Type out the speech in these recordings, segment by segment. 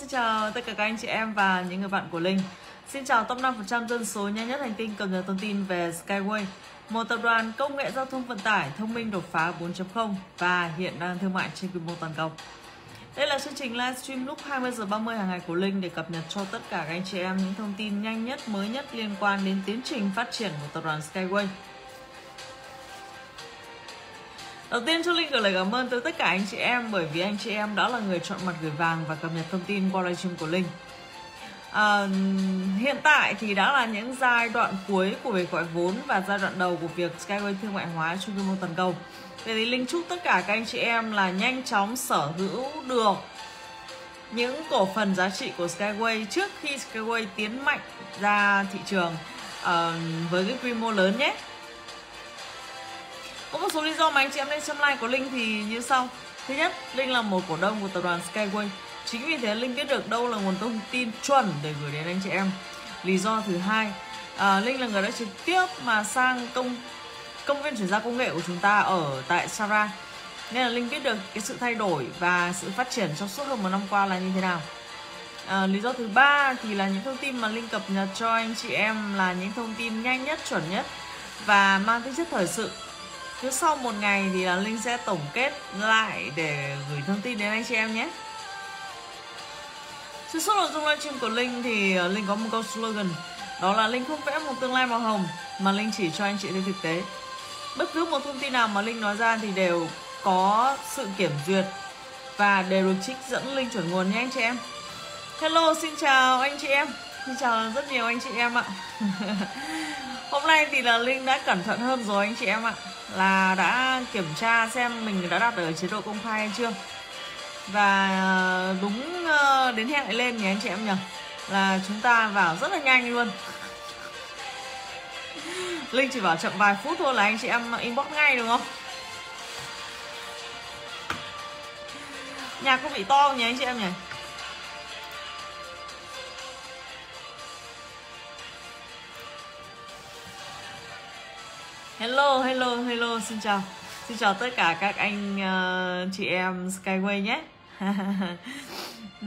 xin chào tất cả các anh chị em và những người bạn của Linh. Xin chào top 5% dân số nhanh nhất hành tinh cập nhật thông tin về Skyway, một tập đoàn công nghệ giao thông vận tải thông minh đột phá 4.0 và hiện đang thương mại trên quy mô toàn cầu. Đây là chương trình livestream lúc 20 giờ 30 hàng ngày của Linh để cập nhật cho tất cả các anh chị em những thông tin nhanh nhất, mới nhất liên quan đến tiến trình phát triển của tập đoàn Skyway. Đầu tiên cho Linh gửi lời cảm ơn tới tất cả anh chị em bởi vì anh chị em đã là người chọn mặt gửi vàng và cập nhật thông tin qua livestream của Linh. À, hiện tại thì đã là những giai đoạn cuối của việc gọi vốn và giai đoạn đầu của việc Skyway thương mại hóa trên quy mô toàn cầu. Vậy thì Linh chúc tất cả các anh chị em là nhanh chóng sở hữu được những cổ phần giá trị của Skyway trước khi Skyway tiến mạnh ra thị trường uh, với cái quy mô lớn nhé. Có một số lý do mà anh chị em lên xem like của Linh thì như sau. Thứ nhất, Linh là một cổ đông của tập đoàn Skyway. Chính vì thế Linh biết được đâu là nguồn thông tin chuẩn để gửi đến anh chị em. Lý do thứ hai à, Linh là người đã trực tiếp mà sang công công viên chuyển giao công nghệ của chúng ta ở tại Sara. Nên là Linh biết được cái sự thay đổi và sự phát triển trong suốt hơn một năm qua là như thế nào. À, Lý do thứ ba thì là những thông tin mà Linh cập nhật cho anh chị em là những thông tin nhanh nhất, chuẩn nhất và mang tính chất thời sự cứ sau một ngày thì là linh sẽ tổng kết lại để gửi thông tin đến anh chị em nhé. Xuyên suốt nội dung livestream của linh thì ờ, linh có một câu slogan. Đó là linh không vẽ một tương lai màu hồng, mà linh chỉ cho anh chị thấy thực tế. Bất cứ một thông tin nào mà linh nói ra thì đều có sự kiểm duyệt và đều được trích dẫn linh chuẩn nguồn nhé anh chị em. Hello, xin chào anh chị em. Xin chào rất nhiều anh chị em ạ. hôm nay thì là linh đã cẩn thận hơn rồi anh chị em ạ. Là đã kiểm tra xem mình đã đặt ở chế độ công khai hay chưa. Và ờ, đúng ờ, đến hẹn lại lên nhỉ anh chị em nhỉ? Là chúng ta vào rất là nhanh luôn. Linh chỉ bảo chậm vài phút thôi là anh chị em inbox ngay đúng không? Nhà có bị to không nhỉ anh chị em nhỉ? Hello, hello, hello, xin chào. Xin chào tất cả các anh uh, chị em Skyway nhé. Ừ.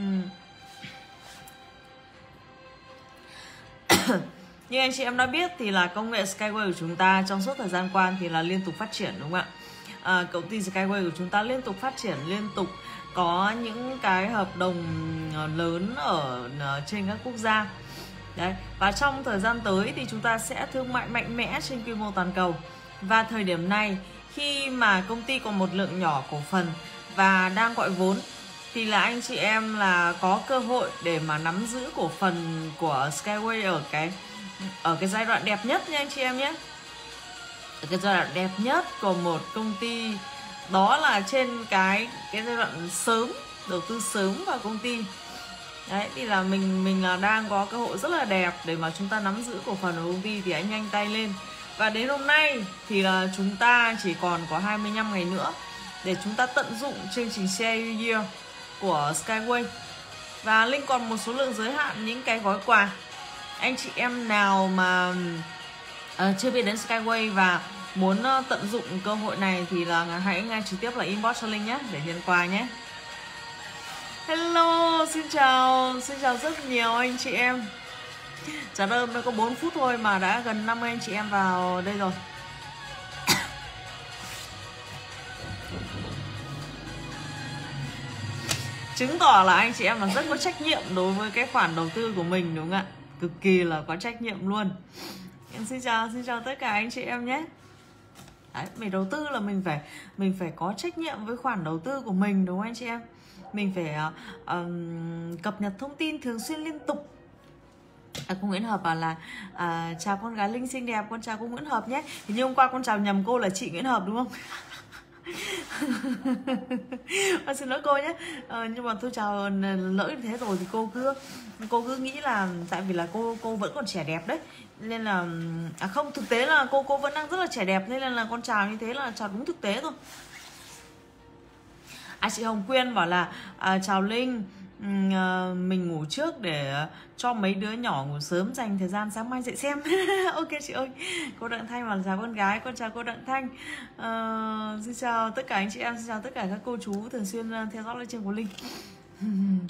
Như anh chị em đã biết thì là công nghệ Skyway của chúng ta trong suốt thời gian qua thì là liên tục phát triển đúng không ạ? À, công ty Skyway của chúng ta liên tục phát triển liên tục có những cái hợp đồng ờ, lớn ở, ở trên các quốc gia. Đấy. Và trong thời gian tới thì chúng ta sẽ thương mại mạnh mẽ trên quy mô toàn cầu. Và thời điểm này, khi mà công ty còn một lượng nhỏ cổ phần và đang gọi vốn, thì là anh chị em là có cơ hội để mà nắm giữ cổ phần của Skyway ở cái ở cái giai đoạn đẹp nhất nha anh chị em nhé. Ở cái giai đoạn đẹp nhất của một công ty, đó là trên cái cái giai đoạn sớm, đầu tư sớm vào công ty đấy thì là mình mình là đang có cơ hội rất là đẹp để mà chúng ta nắm giữ cổ phần của công ty thì anh nhanh tay lên. Và đến hôm nay thì là chúng ta chỉ còn có 25 ngày nữa để chúng ta tận dụng chương trình share year của Skyway. Và Linh còn một số lượng giới hạn những cái gói quà. Anh chị em nào mà uh, chưa biết đến Skyway và muốn uh, tận dụng cơ hội này thì là hãy ngay trực tiếp là inbox cho Linh nhé để nhận quà nhé. Hello, xin chào, xin chào rất nhiều anh chị em. Chào đơn mới có 4 phút thôi mà đã gần 50 anh chị em vào đây rồi. Chứng tỏ là anh chị em là rất có trách nhiệm đối với cái khoản đầu tư của mình đúng không ạ? Cực kỳ là có trách nhiệm luôn. Em xin chào, xin chào tất cả anh chị em nhé. Đấy, mình đầu tư là mình phải mình phải có trách nhiệm với khoản đầu tư của mình đúng không anh chị em? Mình phải uh, um, cập nhật thông tin thường xuyên liên tục. À, cô Nguyễn Hợp bảo là à, chào con gái Linh xinh đẹp con chào cô Nguyễn Hợp nhé. Thì như hôm qua con chào nhầm cô là chị Nguyễn Hợp đúng không? Con xin lỗi cô nhé. À, nhưng mà tôi chào lỡ như thế rồi thì cô cứ cô cứ nghĩ là tại vì là cô cô vẫn còn trẻ đẹp đấy. Nên là à không thực tế là cô cô vẫn đang rất là trẻ đẹp nên là, là con chào như thế là chào đúng thực tế thôi à chị Hồng Quyên bảo là à, chào Linh ờ, mình ngủ trước để cho mấy đứa nhỏ ngủ sớm dành thời gian sáng mai dậy xem. Ok chị ơi cô đặng thanh và chào con gái con chào cô đặng thanh. Uh, xin chào tất cả anh chị em xin chào tất cả các cô chú thường xuyên ờ, theo dõi lên trên của linh.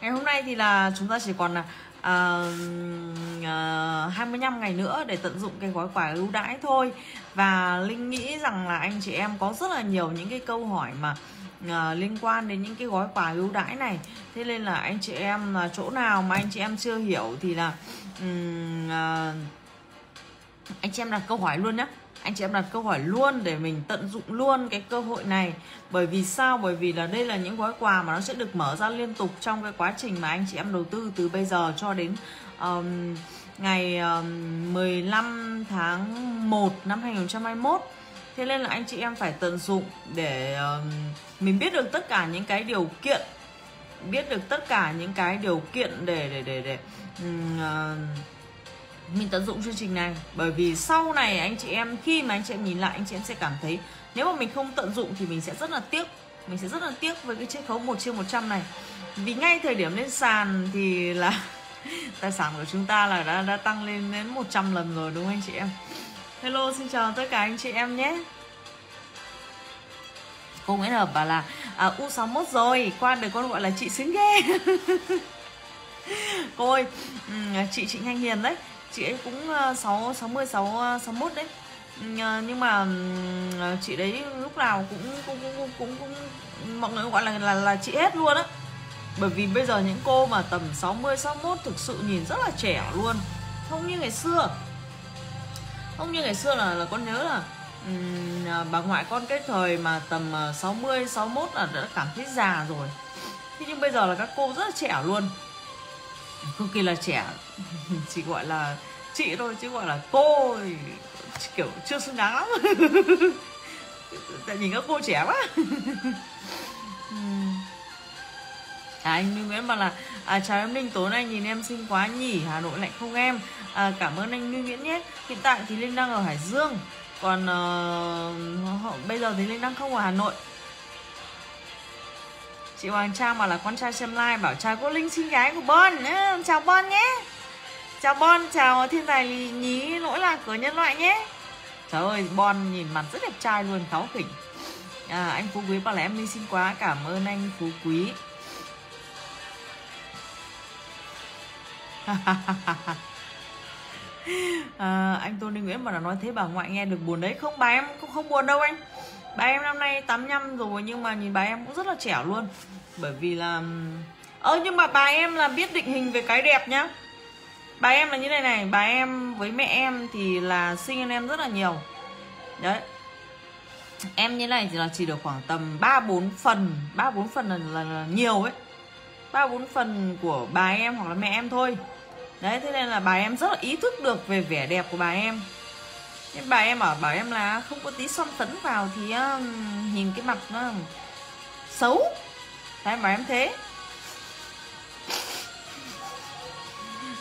Ngày hôm nay thì là chúng ta chỉ còn là uh, uh, 25 ngày nữa để tận dụng cái gói quà ưu đãi thôi. Và linh nghĩ rằng là anh chị em có rất là nhiều những cái câu hỏi mà uh, liên quan đến những cái gói quà ưu đãi này. Thế nên là anh chị em là chỗ nào mà anh chị em chưa hiểu thì là um, uh, anh chị em đặt câu hỏi luôn nhé anh chị em đặt câu hỏi luôn để mình tận dụng luôn cái cơ hội này. Bởi vì sao? Bởi vì là đây là những gói quà mà nó sẽ được mở ra liên tục trong cái quá trình mà anh chị em đầu tư từ bây giờ cho đến um, ngày um, 15 tháng 1 năm 2021 thế nên là anh chị em phải tận dụng để um, mình biết được tất cả những cái điều kiện biết được tất cả những cái điều kiện để để để để um, uh, mình tận dụng chương trình này. Bởi vì sau này anh chị em khi mà anh chị em nhìn lại anh chị em sẽ cảm thấy nếu mà mình không tận dụng thì mình sẽ rất là tiếc. Mình sẽ rất là tiếc với cái chiết khấu một chia 100 này. Vì ngay thời điểm lên sàn thì là tài sản của chúng ta là đã, đã tăng lên đến 100 lần rồi đúng không anh chị em? Hello xin chào tất cả anh chị em nhé. Cô Nguyễn Hợp bảo là à, U61 rồi Qua được con gọi là chị xứng ghê. Cô ơi Chị chị Thanh Hiền đấy chị ấy cũng ờ, sáu sáu mươi sáu ờ, sáu mốt đấy. Ờ, nhưng mà chị đấy lúc nào cũng cũng cũng cũng, cũng, cũng mọi người gọi là là là chị hết luôn á. Bởi vì bây giờ những cô mà tầm 60 61 thực sự nhìn rất là trẻ luôn. Không như ngày xưa. Không như ngày xưa là là con nhớ là um, bà ngoại con cái thời mà tầm 60 61 là đã cảm thấy già rồi. Thế nhưng bây giờ là các cô rất là trẻ luôn cực kỳ là trẻ chỉ gọi là chị thôi chứ gọi là cô kiểu chưa xứng đáng lắm. Tại nhìn các cô trẻ quá. À, anh Minh Nguyễn bảo là à, chào em Linh tối nay nhìn em xinh quá nhỉ Hà Nội lạnh không em? À, cảm ơn anh Minh Nguyễn nhé. Hiện tại thì Linh đang ở Hải Dương còn uh, bây giờ thì Linh đang không ở Hà Nội chị Hoàng Trang bảo là con trai xem like bảo chào cô Linh xinh gái của Bon. Chào Bon nhé. Chào Bon chào thiên tài nhí lỗi lạc của nhân loại nhé. Trời ơi Bon nhìn mặt rất đẹp trai luôn kháu khỉnh. À, anh Phú Quý bảo là em Linh xinh quá cảm ơn anh Phú Quý. À, anh Tony Nguyễn mà là nói thế bà ngoại nghe được buồn đấy. Không bà em cũng không buồn đâu anh bà em năm nay 85 rồi nhưng mà nhìn bà em cũng rất là trẻ luôn. Bởi vì là ơ nhưng mà bà em là biết định hình về cái đẹp nhá. Bà em là như này này bà em với mẹ em thì là sinh anh em rất là nhiều. Đấy. Em như này thì là chỉ được khoảng tầm ba bốn phần ba bốn phần là, là, là nhiều ấy. Ba bốn phần của bà em hoặc là mẹ em thôi. Đấy thế nên là bà em rất là ý thức được về vẻ đẹp của bà em nhưng bà em ở bảo em là không có tí son phấn vào thì uh, nhìn cái mặt nó xấu. Đấy bảo em thế.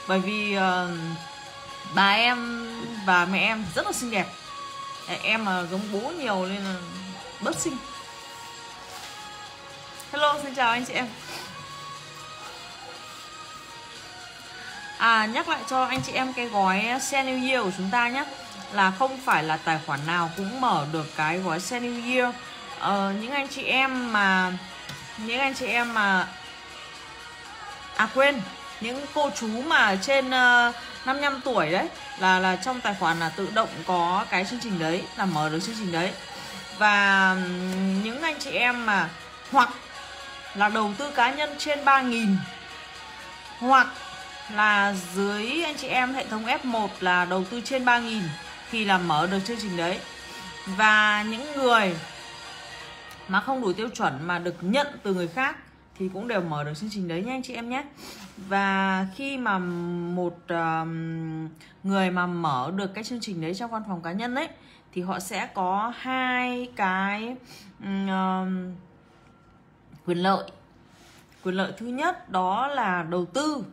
Bởi vì uh, bà em và mẹ em rất là xinh đẹp. Em mà giống bố nhiều nên là bớt xinh. Hello xin chào anh chị em. À nhắc lại cho anh chị em cái gói Sale New Year của chúng ta nhé. Là không phải là tài khoản nào cũng mở được cái gói Sale New Year. Ờ, Những anh chị em mà Những anh chị em mà À quên Những cô chú mà trên ờ, uh, 55 tuổi đấy là là trong tài khoản là tự động có cái chương trình đấy là mở được chương trình đấy. Và những anh chị em mà hoặc là đầu tư cá nhân trên 3.000 hoặc là dưới anh chị em hệ thống F1 là đầu tư trên 3.000 thì là mở được chương trình đấy. Và những người mà không đủ tiêu chuẩn mà được nhận từ người khác thì cũng đều mở được chương trình đấy nha anh chị em nhé. Và khi mà một uh, người mà mở được cái chương trình đấy trong văn phòng cá nhân đấy thì họ sẽ có hai cái uh, quyền lợi. Quyền lợi thứ nhất đó là đầu tư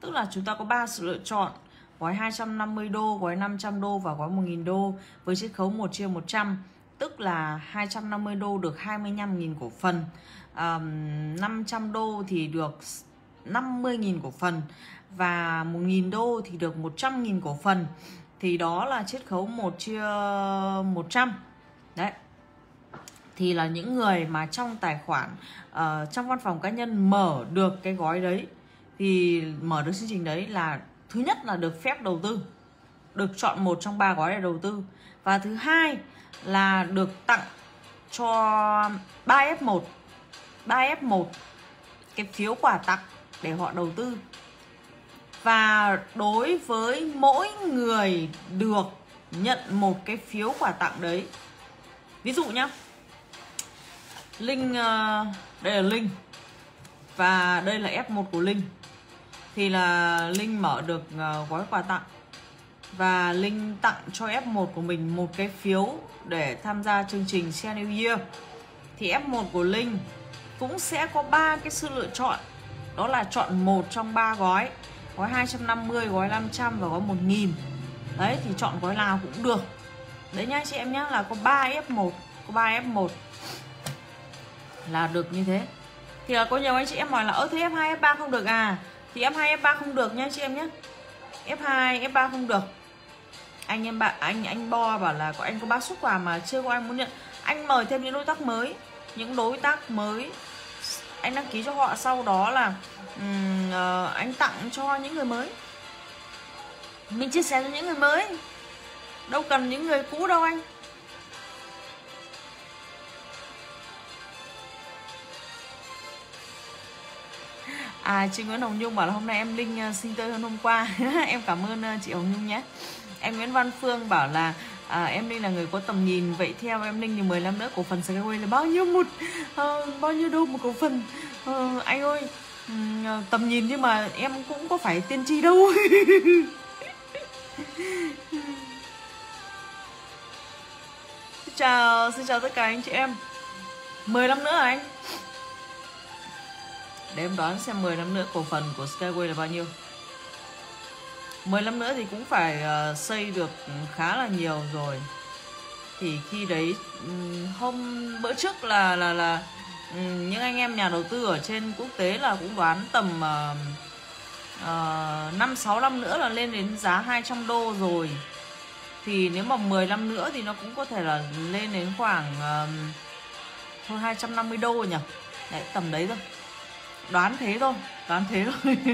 Tức là chúng ta có ba sự lựa chọn. Gói 250 đô, gói 500 đô và gói 1.000 đô. Với chiết khấu 1 chia 100 Tức là 250 đô được 25.000 cổ phần. À, 500 đô thì được 50.000 cổ phần Và 1.000 đô thì được 100.000 cổ phần. Thì đó là chiết khấu 1 chia 100 Đấy. Thì là những người mà trong tài khoản uh, trong văn phòng cá nhân mở được cái gói đấy thì mở được chương trình đấy là thứ nhất là được phép đầu tư, được chọn một trong ba gói để đầu tư. Và thứ hai là được tặng cho 3F1 3F1 cái phiếu quà tặng để họ đầu tư. Và đối với mỗi người được nhận một cái phiếu quà tặng đấy, ví dụ nhá, linh ờ, đây là linh và đây là f1 của linh thì là linh mở được ờ, gói quà tặng. Và linh tặng cho f1 của mình một cái phiếu để tham gia chương trình Share New Year. Thì f1 của linh cũng sẽ có ba cái sự lựa chọn. Đó là chọn một trong ba gói gói 250 gói 500 và gói 1000 đấy, thì chọn gói nào cũng được. Đấy nhá chị em nhá, là có 3 F1 có 3 F1 là được như thế. Thì là có nhiều anh chị em hỏi là, ơ, thế F2 F3 không được à? Thì F2 F3 không được nha chị em nhé F2 F3 không được. Anh em bạn anh anh bo bảo là có anh có bác xuất quà mà chưa có anh muốn nhận. Anh mời thêm những đối tác mới những đối tác mới. Anh đăng ký cho họ sau đó là um, uh, anh tặng cho những người mới. Mình chia sẻ cho những người mới. Đâu cần những người cũ đâu anh. À chị Nguyễn Hồng Nhung bảo là hôm nay em Linh à, sinh tươi hơn hôm qua. Em cảm ơn à, chị Hồng Nhung nhé. Em Nguyễn Văn Phương bảo là à, em Linh là người có tầm nhìn. Vậy theo em Linh thì 15 nữa cổ phần Skyway là bao nhiêu một uh, Bao nhiêu đô một cổ phần? Uh, Anh ơi um, tầm nhìn nhưng mà em cũng có phải tiên tri đâu. Xin chào, xin chào tất cả anh chị em. 10 năm nữa anh? Để em đoán xem 10 năm nữa cổ phần của Skyway là bao nhiêu 10 năm nữa thì cũng phải uh, xây được khá là nhiều rồi thì khi đấy hôm bữa trước là là là những anh em nhà đầu tư ở trên quốc tế là cũng đoán tầm uh, uh, 5 6 năm nữa là lên đến giá 200 đô rồi. Thì nếu mà 10 năm nữa thì nó cũng có thể là lên đến khoảng uh, thôi 250 đô nhỉ. Đấy tầm đấy thôi đoán thế thôi, đoán thế thôi.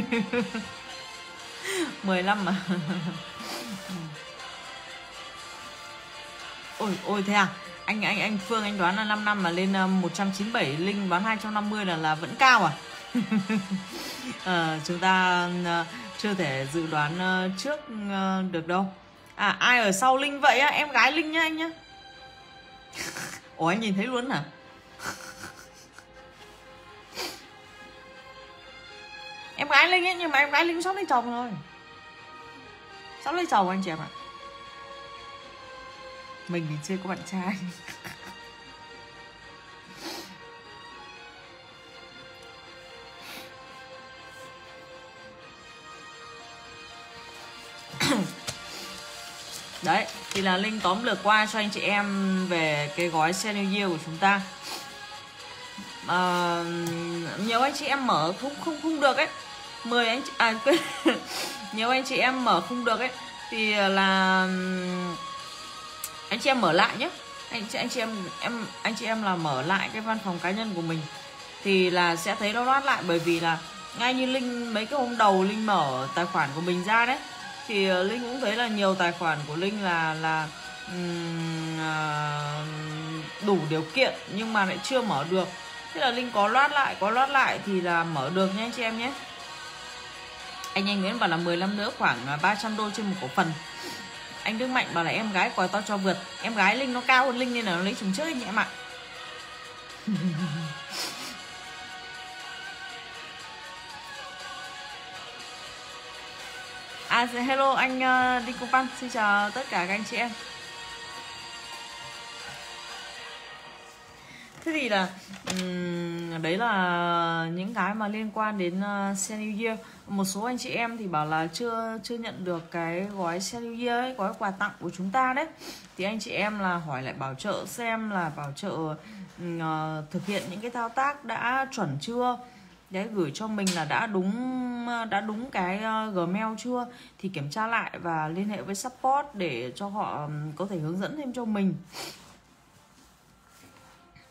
15 mà. Ôi ôi thế à? Anh anh anh Phương, anh đoán là 5 năm mà lên ờ, 197 linh đoán 250 là là vẫn cao à? À chúng ta ờ, chưa thể dự đoán trước được đâu. À ai ở sau linh vậy á? Em gái linh nhá, anh nhá. Ủa, anh nhìn thấy luôn à? Em gái linh ấy nhưng mà em gái linh sắp lấy chồng rồi. Sắp lấy chồng anh chị em ạ. Mình thì chưa có bạn trai. Đấy, thì là Linh tóm lược qua cho anh chị em về cái gói xe New Year của chúng ta. À, Nhiều anh chị em mở không không không được ấy. 10 anh chị à quên. Nhiều anh chị em mở không được ấy thì là anh chị em mở lại nhé. Anh chị anh chị em em anh chị em là mở lại cái văn phòng cá nhân của mình thì là sẽ thấy nó loát lại. Bởi vì là ngay như linh mấy cái hôm đầu linh mở tài khoản của mình ra đấy thì ờ, linh cũng thấy là nhiều tài khoản của linh là là um, uh, đủ điều kiện nhưng mà lại chưa mở được. Thế là linh có loát lại có loát lại thì là mở được nhé anh chị em nhé anh anh Nguyễn bảo là 15 nữa khoảng à, 300 đô trên một cổ phần. Anh Đức Mạnh bảo là em gái quà to cho vượt. Em gái Linh nó cao hơn Linh nên là nó lấy chúng trước anh em ạ? À hello anh uh, Đinh Công Văn Xin chào tất cả các anh chị em. Thế thì là um, Đấy là những cái mà liên quan đến uh, Xe New Year. Một số anh chị em thì bảo là chưa chưa nhận được cái gói sale new year ấy gói quà tặng của chúng ta đấy. Thì anh chị em là hỏi lại bảo trợ xem là bảo trợ uh, thực hiện những cái thao tác đã chuẩn chưa? Đấy gửi cho mình là đã đúng ờ, đã đúng cái ờ, gmail chưa? Thì kiểm tra lại và liên hệ với support để cho họ có thể hướng dẫn thêm cho mình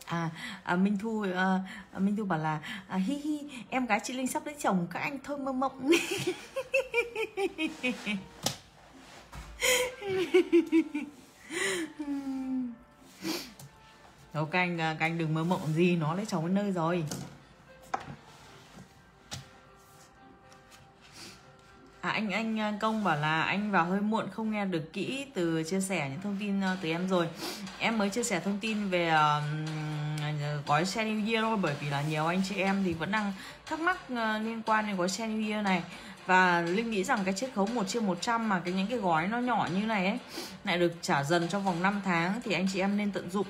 à, à Minh Thu à, à, Minh Thu bảo là à, hi hi em gái chị Linh sắp lấy chồng các anh thôi mơ mộng. Đâu các anh, à, các anh đừng mơ mộng gì Nó lấy chồng đến nơi rồi. À, anh anh à, công bảo là anh vào hơi muộn không nghe được kỹ từ chia sẻ những thông tin à, từ em rồi. Em mới chia sẻ thông tin về uh, gói xe New Year thôi bởi vì là nhiều anh chị em thì vẫn đang thắc mắc uh, liên quan đến gói xe New Year này. Và Linh nghĩ rằng cái chiết khấu 1 chia 100 mà cái những cái gói nó nhỏ như này ấy lại được trả dần trong vòng 5 tháng thì anh chị em nên tận dụng.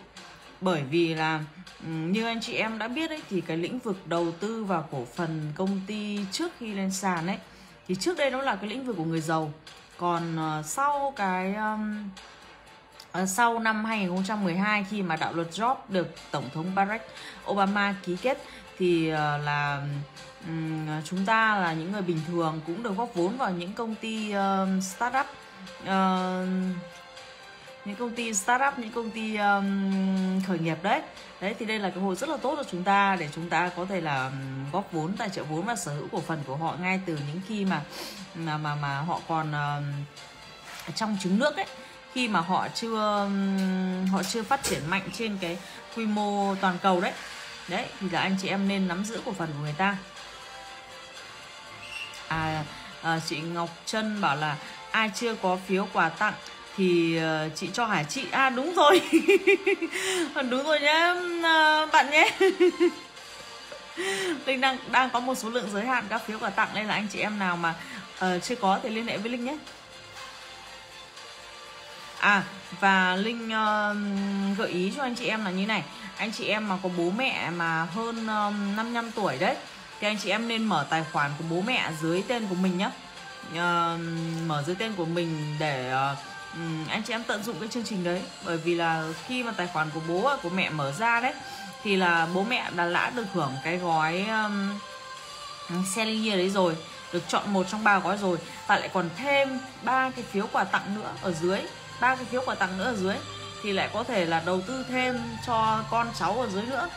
Bởi vì là như anh chị em đã biết ấy thì cái lĩnh vực đầu tư vào cổ phần công ty trước khi lên sàn ấy thì trước đây nó là cái lĩnh vực của người giàu. Còn uh, sau cái um, uh, sau năm 2012 khi mà đạo luật Job được tổng thống Barack Obama ký kết thì uh, là um, chúng ta là những người bình thường cũng được góp vốn vào những công ty uh, startup uh, những công ty startup những công ty um, khởi nghiệp đấy. Đấy thì đây là cơ hội rất là tốt cho chúng ta để chúng ta có thể là góp vốn tài trợ vốn và sở hữu cổ phần của họ ngay từ những khi mà mà mà, mà họ còn uh, trong trứng nước ấy. Khi mà họ chưa họ chưa phát triển mạnh trên cái quy mô toàn cầu đấy. Đấy thì là anh chị em nên nắm giữ cổ phần của người ta. À, à chị Ngọc Trân bảo là ai chưa có phiếu quà tặng? Thì ờ, chị cho Hải chị à đúng rồi. Đúng rồi nhé ờ, bạn nhé. Linh đang đang có một số lượng giới hạn các phiếu quà tặng nên là anh chị em nào mà uh, chưa có thì liên hệ với Linh nhé. À và Linh uh, gợi ý cho anh chị em là như này. Anh chị em mà có bố mẹ mà hơn uh, 55 tuổi đấy Thì anh chị em nên mở tài khoản của bố mẹ dưới tên của mình nhé uh, Mở dưới tên của mình để uh, Ừ, anh chị em tận dụng cái chương trình đấy. Bởi vì là khi mà tài khoản của bố của mẹ mở ra đấy thì là bố mẹ đã đã được hưởng cái gói um, selling year đấy rồi được chọn một trong ba gói rồi. Và lại còn thêm ba cái phiếu quà tặng nữa ở dưới ba cái phiếu quà tặng nữa ở dưới. Thì lại có thể là đầu tư thêm cho con cháu ở dưới nữa.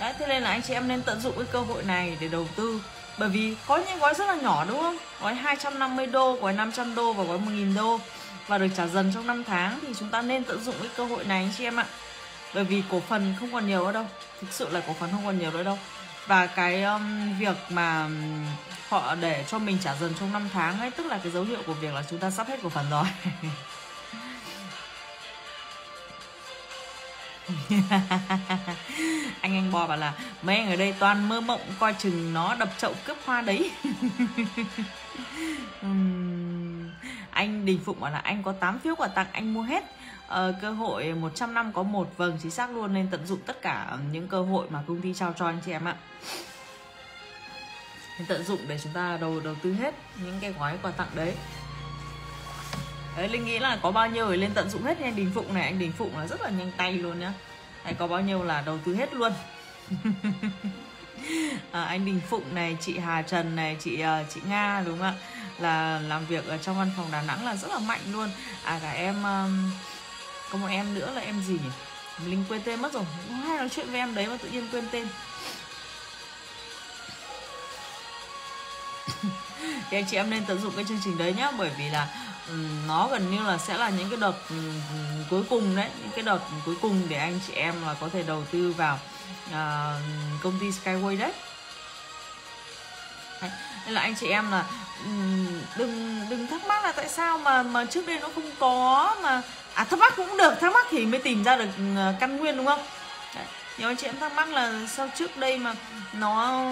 Đấy thế nên là anh chị em nên tận dụng cái cơ hội này để đầu tư. Bởi vì có những gói rất là nhỏ đúng không? Gói 250 đô gói 500 đô và gói 1.000 đô và được trả dần trong 5 tháng thì chúng ta nên tận dụng cái cơ hội này anh chị em ạ. Bởi vì cổ phần không còn nhiều nữa đâu thực sự là cổ phần không còn nhiều nữa đâu. Và cái um, việc mà um, họ để cho mình trả dần trong 5 tháng ấy tức là cái dấu hiệu của việc là chúng ta sắp hết cổ phần rồi. Anh anh bò bảo là mấy anh ở đây toàn mơ mộng coi chừng nó đập chậu cướp hoa đấy. anh Đình Phụng bảo là anh có 8 phiếu quà tặng anh mua hết. Ờ, cơ hội 100 năm có một vâng chính xác luôn nên tận dụng tất cả những cơ hội mà công ty trao cho anh chị em ạ. Nên tận dụng để chúng ta đầu đầu tư hết những cái gói quà tặng đấy. Đấy linh nghĩ là có bao nhiêu thì lên tận dụng hết nha đình phụng này. Anh đình phụng là rất là nhanh tay luôn nhá. Hay có bao nhiêu là đầu tư hết luôn. À, anh đình phụng này chị hà trần này chị ờ, chị nga đúng không ạ? Là làm việc ở trong văn phòng Đà Nẵng là rất là mạnh luôn. À cả em um, có một em nữa là em gì nhỉ? Linh quên tên mất rồi. Hay nói chuyện với em đấy mà tự nhiên quên tên. Thì anh chị em nên tận dụng cái chương trình đấy nhá bởi vì là um, nó gần như là sẽ là những cái đợt um, cuối cùng đấy những cái đợt cuối cùng để anh chị em là có thể đầu tư vào uh, công ty Skyway đấy nên là anh chị em là đừng đừng thắc mắc là tại sao mà mà trước đây nó không có mà à thắc mắc cũng được thắc mắc thì mới tìm ra được ờ, căn nguyên đúng không? Đấy. nhiều anh chị em thắc mắc là sao trước đây mà nó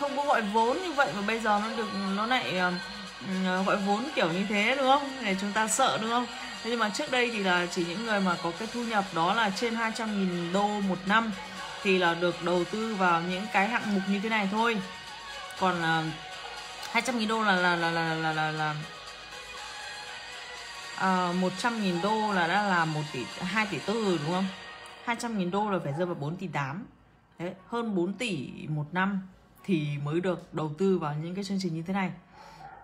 không có gọi vốn như vậy mà bây giờ nó được nó lại uh, gọi vốn kiểu như thế đúng không? Để chúng ta sợ đúng không? Thế nhưng mà trước đây thì là chỉ những người mà có cái thu nhập đó là trên 200.000 đô một năm thì là được đầu tư vào những cái hạng mục như thế này thôi. Còn uh, 200 nghìn đô là là là là là là, là ờ, à, 100 nghìn đô là đã là 1 tỷ 2 tỷ tư rồi đúng không? 200 nghìn đô là phải rơi vào 4 tỷ 8 Đấy, hơn 4 tỷ một năm thì mới được đầu tư vào những cái chương trình như thế này.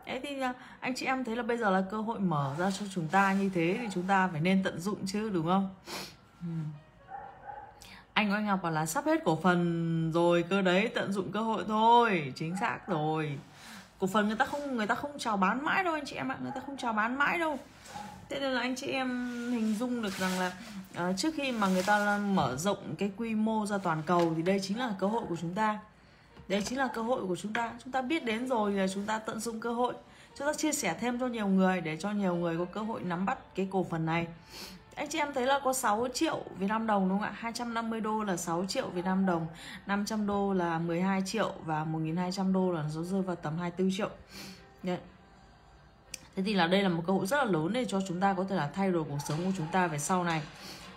Đấy thì à, anh chị em thấy là bây giờ là cơ hội mở ra cho chúng ta như thế thì chúng ta phải nên tận dụng chứ đúng không? Ừ. anh Oanh Ngọc bảo là sắp hết cổ phần rồi cơ đấy tận dụng cơ hội thôi. Chính xác rồi cổ phần người ta không người ta không chào bán mãi đâu anh chị em ạ người ta không chào bán mãi đâu. Thế nên là anh chị em hình dung được rằng là uh, trước khi mà người ta mở rộng cái quy mô ra toàn cầu thì đây chính là cơ hội của chúng ta. Đây chính là cơ hội của chúng ta. Chúng ta biết đến rồi là chúng ta tận dụng cơ hội. Chúng ta chia sẻ thêm cho nhiều người để cho nhiều người có cơ hội nắm bắt cái cổ phần này anh chị em thấy là có 6 triệu Việt Nam đồng đúng không ạ? 250 đô là 6 triệu Việt Nam đồng 500 đô là 12 triệu và 1.200 đô là nó rơi vào tầm 24 triệu. Đấy. Thế thì là đây là một cơ hội rất là lớn để cho chúng ta có thể là thay đổi cuộc sống của chúng ta về sau này.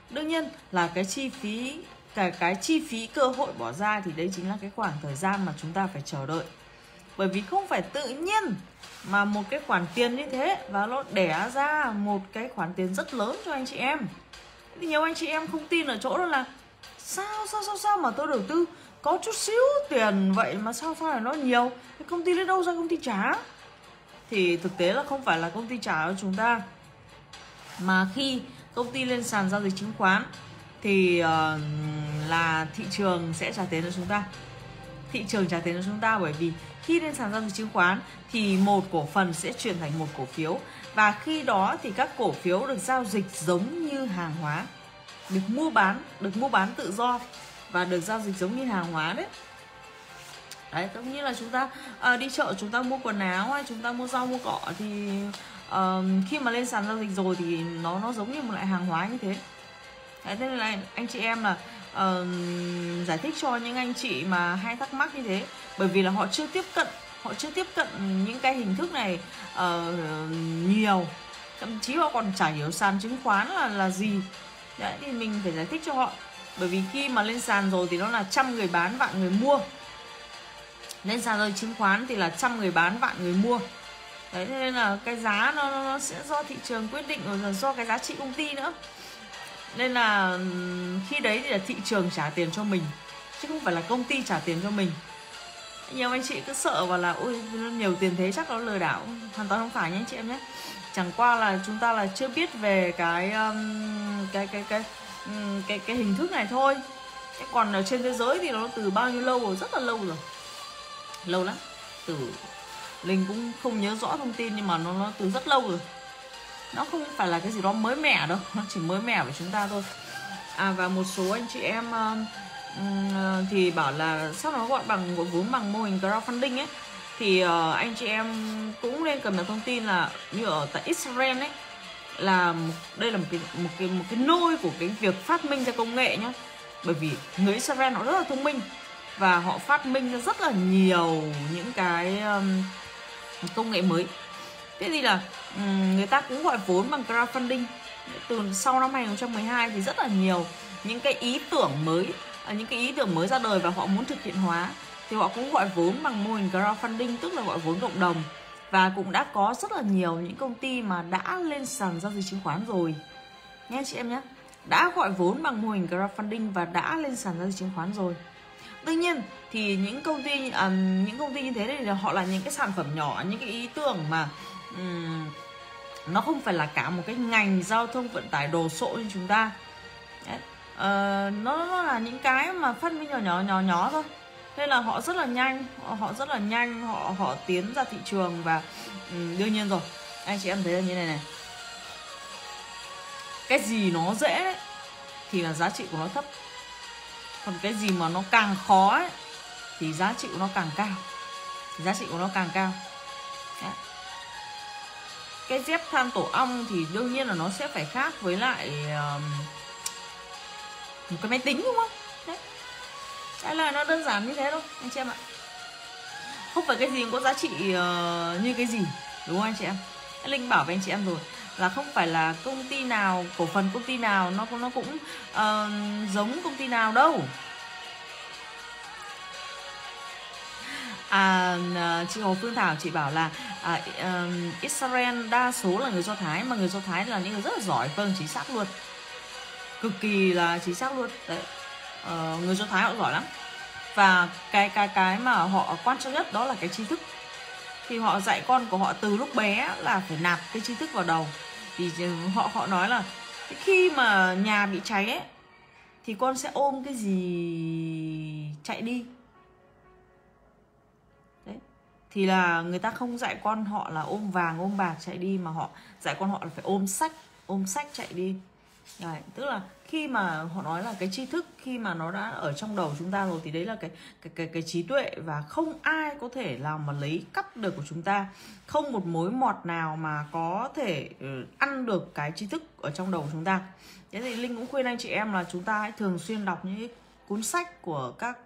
Đương nhiên là cái chi phí cả cái chi phí cơ hội bỏ ra thì đấy chính là cái khoảng thời gian mà chúng ta phải chờ đợi. Bởi vì không phải tự nhiên mà một cái khoản tiền như thế và nó đẻ ra một cái khoản tiền rất lớn cho anh chị em. Thì nhiều anh chị em không tin ở chỗ đó là sao sao sao sao mà tôi đầu tư có chút xíu tiền vậy mà sao sao lại nó nhiều? Cái công ty lấy đâu ra công ty trả? Thì thực tế là không phải là công ty trả cho chúng ta. Mà khi công ty lên sàn giao dịch chứng khoán thì uh, là thị trường sẽ trả tiền cho chúng ta thị trường trả tiền cho chúng ta bởi vì khi lên sàn giao dịch chứng khoán thì một cổ phần sẽ chuyển thành một cổ phiếu. Và khi đó thì các cổ phiếu được giao dịch giống như hàng hóa được mua bán được mua bán tự do và được giao dịch giống như hàng hóa đấy. Đấy giống như là chúng ta à, đi chợ chúng ta mua quần áo hay chúng ta mua rau mua cỏ thì à, khi mà lên sàn giao dịch rồi thì nó nó giống như một loại hàng hóa như thế. Đấy, thế nên là anh chị em là uh, giải thích cho những anh chị mà hay thắc mắc như thế. Bởi vì là họ chưa tiếp cận họ chưa tiếp cận những cái hình thức này uh, nhiều. Thậm chí họ còn chả hiểu sàn chứng khoán là là gì. Đấy thì mình phải giải thích cho họ. Bởi vì khi mà lên sàn rồi thì nó là trăm người bán vạn người mua. Lên sàn rồi chứng khoán thì là trăm người bán vạn người mua. Đấy nên là cái giá nó, nó sẽ do thị trường quyết định rồi do cái giá trị công ty nữa nên là khi đấy thì là thị trường trả tiền cho mình chứ không phải là công ty trả tiền cho mình. Nhiều anh chị cứ sợ và là ôi nhiều tiền thế chắc nó lừa đảo. Hoàn toàn không phải nhé anh chị em nhé. Chẳng qua là chúng ta là chưa biết về cái um, cái cái cái um, cái cái hình thức này thôi. Thế còn ở trên thế giới thì nó từ bao nhiêu lâu rồi? Rất là lâu rồi. Lâu lắm. Từ linh cũng không nhớ rõ thông tin nhưng mà nó nó từ rất lâu rồi nó không phải là cái gì đó mới mẻ đâu nó chỉ mới mẻ với chúng ta thôi. À và một số anh chị em uh, thì bảo là sao nó gọi bằng gọi vốn bằng mô hình crowdfunding ấy. Thì uh, anh chị em cũng nên cập nhật thông tin là như ở tại Israel ấy là đây là một cái một cái một cái nôi của cái việc phát minh ra công nghệ nhá. Bởi vì người Israel họ rất là thông minh và họ phát minh ra rất là nhiều những cái um, công nghệ mới thế thì là người ta cũng gọi vốn bằng crowdfunding. Từ sau năm 2012 thì rất là nhiều những cái ý tưởng mới à, những cái ý tưởng mới ra đời và họ muốn thực hiện hóa. Thì họ cũng gọi vốn bằng mô hình crowdfunding tức là gọi vốn cộng đồng. Và cũng đã có rất là nhiều những công ty mà đã lên sàn giao dịch chứng khoán rồi. Nhé chị em nhé. Đã gọi vốn bằng mô hình crowdfunding và đã lên sàn giao dịch chứng khoán rồi. Tuy nhiên thì những công ty um, những công ty như thế thì họ là những cái sản phẩm nhỏ những cái ý tưởng mà um, nó không phải là cả một cái ngành giao thông vận tải đồ sộ như chúng ta. Đấy. Uh, nó, nó là những cái mà phát minh nhỏ nhỏ nhỏ nhỏ thôi. Nên là họ rất là nhanh họ rất là nhanh họ họ tiến ra thị trường và um, đương nhiên rồi. Anh chị em thấy là như này này. Cái gì nó dễ đấy, thì là giá trị của nó thấp. Còn cái gì mà nó càng khó ấy, thì giá trị của nó càng cao. Giá trị của nó càng cao cái dép than tổ ong thì đương nhiên là nó sẽ phải khác với lại um, một cái máy tính đúng không? Đấy. Cái là nó đơn giản như thế thôi anh chị em ạ. Không phải cái gì cũng có giá trị uh, như cái gì đúng không anh chị em? Linh bảo với anh chị em rồi là không phải là công ty nào cổ phần công ty nào nó cũng nó cũng uh, giống công ty nào đâu. À, chị Hồ Phương Thảo chị bảo là à, um, Israel đa số là người Do Thái mà người Do Thái là những người rất là giỏi. Vâng chính xác luôn. Cực kỳ là chính xác luôn. Đấy. À, người Do Thái họ giỏi lắm. Và cái cái cái mà họ quan trọng nhất đó là cái tri thức. Thì họ dạy con của họ từ lúc bé là phải nạp cái tri thức vào đầu. Thì họ họ nói là khi mà nhà bị cháy ấy thì con sẽ ôm cái gì chạy đi? Thì là người ta không dạy con họ là ôm vàng ôm bạc chạy đi mà họ dạy con họ là phải ôm sách ôm sách chạy đi. Đấy, tức là khi mà họ nói là cái tri thức khi mà nó đã ở trong đầu chúng ta rồi thì đấy là cái cái cái cái trí tuệ và không ai có thể làm mà lấy cắp được của chúng ta. Không một mối mọt nào mà có thể ừ, ăn được cái tri thức ở trong đầu của chúng ta. Thế thì linh cũng khuyên anh chị em là chúng ta hãy thường xuyên đọc những cuốn sách của các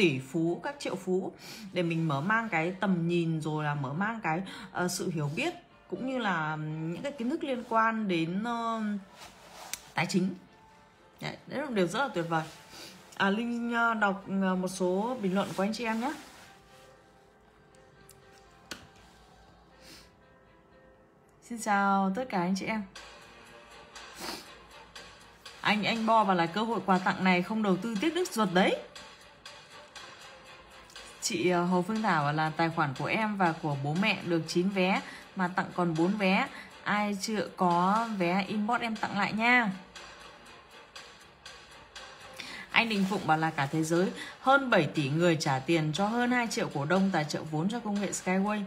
tỷ phú các triệu phú để mình mở mang cái tầm nhìn rồi là mở mang cái uh, sự hiểu biết cũng như là những cái kiến thức liên quan đến uh, tài chính. Đấy, đấy là một điều rất là tuyệt vời. À, linh uh, đọc uh, một số bình luận của anh chị em nhé. Xin chào tất cả anh chị em. Anh anh bo vào là cơ hội quà tặng này không đầu tư tiếc đức ruột đấy chị ờ, Hồ Phương Thảo là tài khoản của em và của bố mẹ được 9 vé, mà tặng còn 4 vé ai chưa có vé inbox em tặng lại nha anh Đình Phụng bảo là cả thế giới, hơn 7 tỷ người trả tiền cho hơn 2 triệu cổ đông tài trợ vốn cho công nghệ Skyway.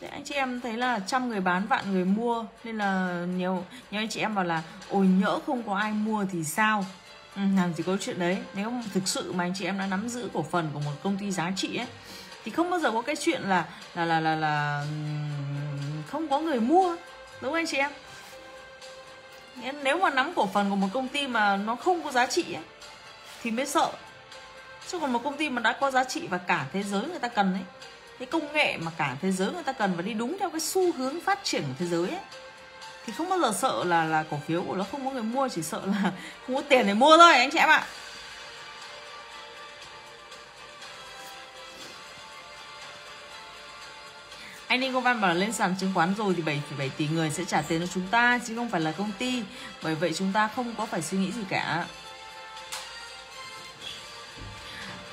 Thế anh chị em thấy là trăm người bán, vạn người mua, nên là nhiều nhiều anh chị em bảo là, ôi, nhỡ không có ai mua thì sao? Ừ, làm gì có chuyện đấy. Nếu thực sự mà anh chị em đã nắm giữ cổ phần của một công ty giá trị ấy thì không bao giờ có cái chuyện là là là là là không có người mua đúng không anh chị em? Nếu mà nắm cổ phần của một công ty mà nó không có giá trị ấy, thì mới sợ. Chứ còn một công ty mà đã có giá trị và cả thế giới người ta cần ấy cái công nghệ mà cả thế giới người ta cần và đi đúng theo cái xu hướng phát triển của thế giới ấy thì không bao giờ sợ là là cổ phiếu của nó không có người mua chỉ sợ là không có tiền để mua thôi anh chị em ạ Anh Đinh Công Văn bảo là lên sàn chứng khoán rồi thì 7,7 tỷ người sẽ trả tiền cho chúng ta chứ không phải là công ty. Bởi vậy chúng ta không có phải suy nghĩ gì cả.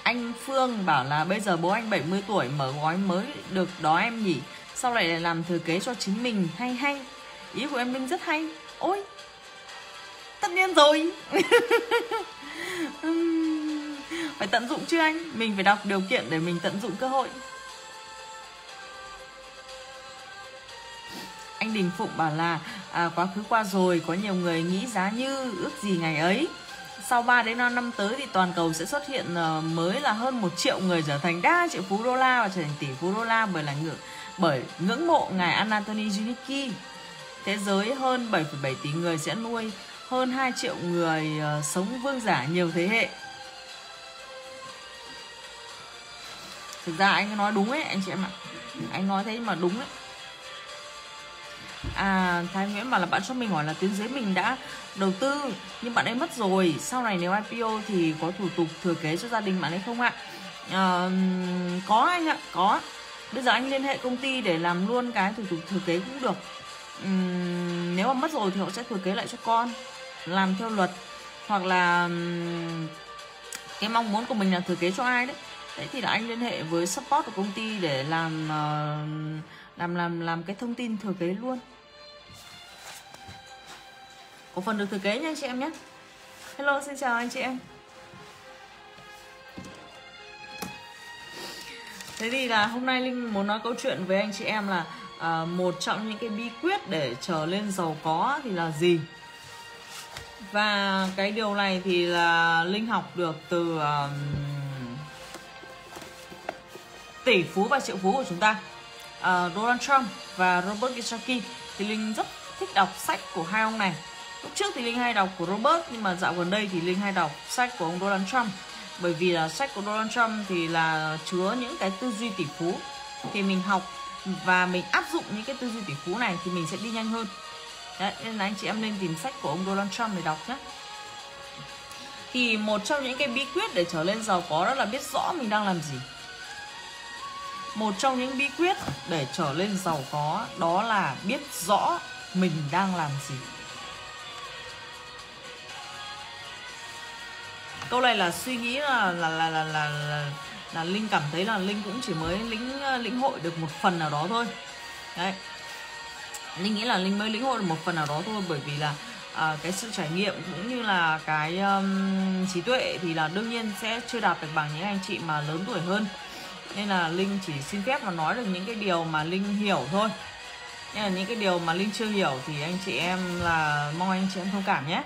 Anh Phương bảo là bây giờ bố anh 70 tuổi mở gói mới được đó em nhỉ. Sau lại lại làm thừa kế cho chính mình hay hay. Ý của em Linh rất hay. Ôi, tất nhiên rồi. phải tận dụng chứ anh. Mình phải đọc điều kiện để mình tận dụng cơ hội. anh Đình Phụng bảo là à, quá khứ qua rồi có nhiều người nghĩ giá như ước gì ngày ấy sau 3 đến 5 năm tới thì toàn cầu sẽ xuất hiện uh, mới là hơn một triệu người trở thành đa triệu phú đô la và trở thành tỷ phú đô la bởi là ngưỡng bởi ngưỡng mộ ngài Anthony Junicki. Thế giới hơn 7,7 tỷ người sẽ nuôi hơn 2 triệu người ờ, sống vương giả nhiều thế hệ. Thực ra anh nói đúng ấy anh chị em ạ. Anh nói thế mà đúng ấy à thái nguyễn bảo là bạn cho mình hỏi là tuyến dưới mình đã đầu tư nhưng bạn ấy mất rồi sau này nếu ipo thì có thủ tục thừa kế cho gia đình bạn ấy không ạ à, có anh ạ có bây giờ anh liên hệ công ty để làm luôn cái thủ tục thừa kế cũng được nếu mà mất rồi thì họ sẽ thừa kế lại cho con làm theo luật. Hoặc là cái mong muốn của mình là thừa kế cho ai đấy. Đấy thì là anh liên hệ với support của công ty để làm uh, làm làm làm cái thông tin thừa kế luôn. Cổ phần được thừa kế nha anh chị em nhé. Hello xin chào anh chị em. Thế thì là hôm nay linh muốn nói câu chuyện với anh chị em là à, một trong những cái bí quyết để trở lên giàu có thì là gì? Và cái điều này thì là linh học được từ um, tỷ phú và triệu phú của chúng ta uh, Donald Trump và Robert Kiyosaki. Thì linh rất thích đọc sách của hai ông này. Lúc trước thì linh hay đọc của Robert nhưng mà dạo gần đây thì linh hay đọc sách của ông Donald Trump. Bởi vì là sách của Donald Trump thì là chứa những cái tư duy tỷ phú. Thì mình học và mình áp dụng những cái tư duy tỷ phú này thì mình sẽ đi nhanh hơn. Đấy, nên là anh chị em nên tìm sách của ông Donald Trump để đọc nhé. Thì một trong những cái bí quyết để trở lên giàu có đó là biết rõ mình đang làm gì. Một trong những bí quyết để trở lên giàu có đó là biết rõ mình đang làm gì. Câu này là suy nghĩ là là là là là, là, là linh cảm thấy là linh cũng chỉ mới lĩnh ờ, lĩnh hội được một phần nào đó thôi. Đấy. Linh nghĩ là linh mới lĩnh hội được một phần nào đó thôi bởi vì là à, cái sự trải nghiệm cũng như là cái um, trí tuệ thì là đương nhiên sẽ chưa đạt được bằng những anh chị mà lớn tuổi hơn. Nên là linh chỉ xin phép và nói được những cái điều mà linh hiểu thôi. Nhưng là những cái điều mà linh chưa hiểu thì anh chị em là mong anh chị em thông cảm nhé.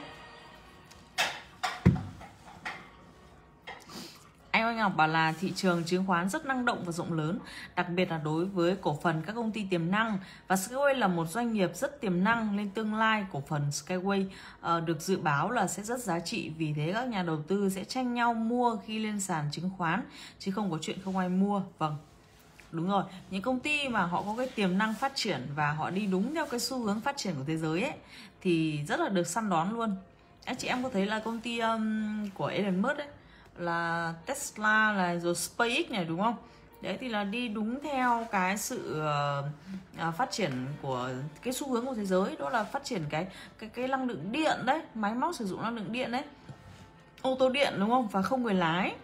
Anh Oanh Ngọc bảo là thị trường chứng khoán rất năng động và rộng lớn, đặc biệt là đối với cổ phần các công ty tiềm năng và Skyway là một doanh nghiệp rất tiềm năng lên tương lai cổ phần Skyway uh, được dự báo là sẽ rất giá trị vì thế các nhà đầu tư sẽ tranh nhau mua khi lên sàn chứng khoán chứ không có chuyện không ai mua. Vâng. Đúng rồi, những công ty mà họ có cái tiềm năng phát triển và họ đi đúng theo cái xu hướng phát triển của thế giới ấy thì rất là được săn đón luôn. Anh chị em có thấy là công ty um, của Elon Musk ấy là Tesla là rồi SpaceX này đúng không? Đấy thì là đi đúng theo cái sự uh, phát triển của cái xu hướng của thế giới. Đó là phát triển cái cái cái năng lượng điện đấy máy móc sử dụng năng lượng điện đấy. Ô tô điện đúng không? Và không người lái.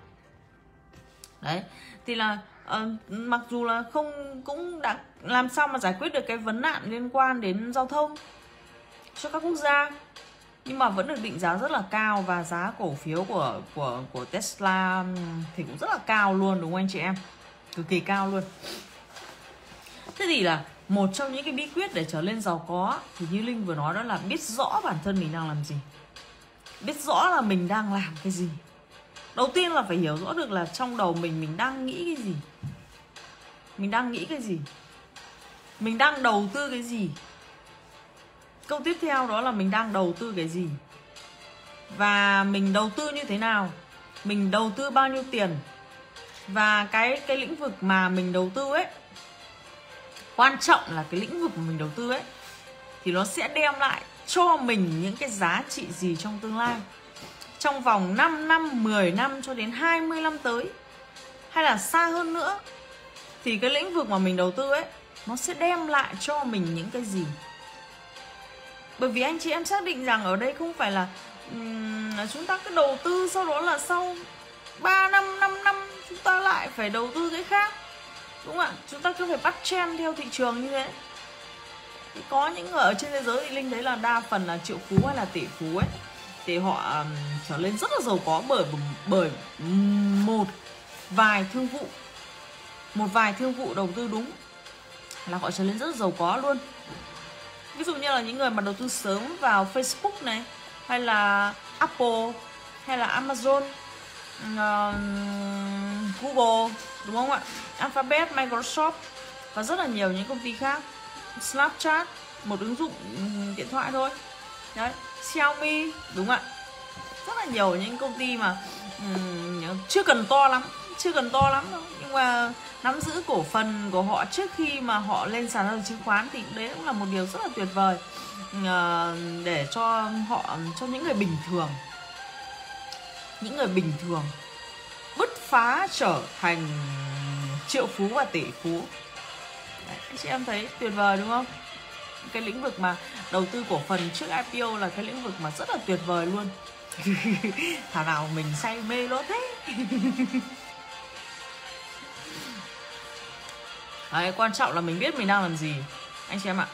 Đấy thì là uh, mặc dù là không cũng đã làm sao mà giải quyết được cái vấn nạn liên quan đến giao thông cho các quốc gia nhưng mà vẫn được định giá rất là cao và giá cổ phiếu của của của Tesla thì cũng rất là cao luôn, đúng không anh chị em? Cực kỳ cao luôn. Thế thì là một trong những cái bí quyết để trở lên giàu có thì như linh vừa nói đó là biết rõ bản thân mình đang làm gì. Biết rõ là mình đang làm cái gì. Đầu tiên là phải hiểu rõ được là trong đầu mình mình đang nghĩ cái gì. Mình đang nghĩ cái gì. Mình đang đầu tư cái gì câu tiếp theo đó là mình đang đầu tư cái gì? Và mình đầu tư như thế nào? Mình đầu tư bao nhiêu tiền? Và cái cái lĩnh vực mà mình đầu tư ấy quan trọng là cái lĩnh vực mà mình đầu tư ấy thì nó sẽ đem lại cho mình những cái giá trị gì trong tương lai? Trong vòng 5 năm, 10 năm cho đến 20 năm tới hay là xa hơn nữa thì cái lĩnh vực mà mình đầu tư ấy nó sẽ đem lại cho mình những cái gì? Bởi vì anh chị em xác định rằng ở đây không phải là um, chúng ta cứ đầu tư sau đó là sau 3 năm 5 năm chúng ta lại phải đầu tư cái khác. Đúng không ạ? Chúng ta cứ phải bắt chen theo thị trường như thế. Thì có những người ở trên thế giới thì linh thấy là đa phần là triệu phú hay là tỷ phú ấy thì họ um, trở lên rất là giàu có bởi bởi một vài thương vụ. Một vài thương vụ đầu tư đúng là họ trở lên rất giàu có luôn ví dụ như là những người mà đầu tư sớm vào Facebook này hay là Apple hay là Amazon uh, Google đúng không ạ? Alphabet Microsoft và rất là nhiều những công ty khác. Snapchat một ứng dụng điện thoại thôi. Đấy Xiaomi đúng ạ. Rất là nhiều những công ty mà um, chưa cần to lắm chưa cần to lắm đâu. Nhưng mà nắm giữ cổ phần của họ trước khi mà họ lên sàn giao dịch chứng khoán thì đấy cũng là một điều rất là tuyệt vời ờ, để cho họ cho những người bình thường những người bình thường bứt phá trở thành triệu phú và tỷ phú. Đấy, chị em thấy tuyệt vời đúng không? Cái lĩnh vực mà đầu tư cổ phần trước IPO là cái lĩnh vực mà rất là tuyệt vời luôn. Thảo nào mình say mê nó thế. Đấy, quan trọng là mình biết mình đang làm gì. Anh chị em ạ.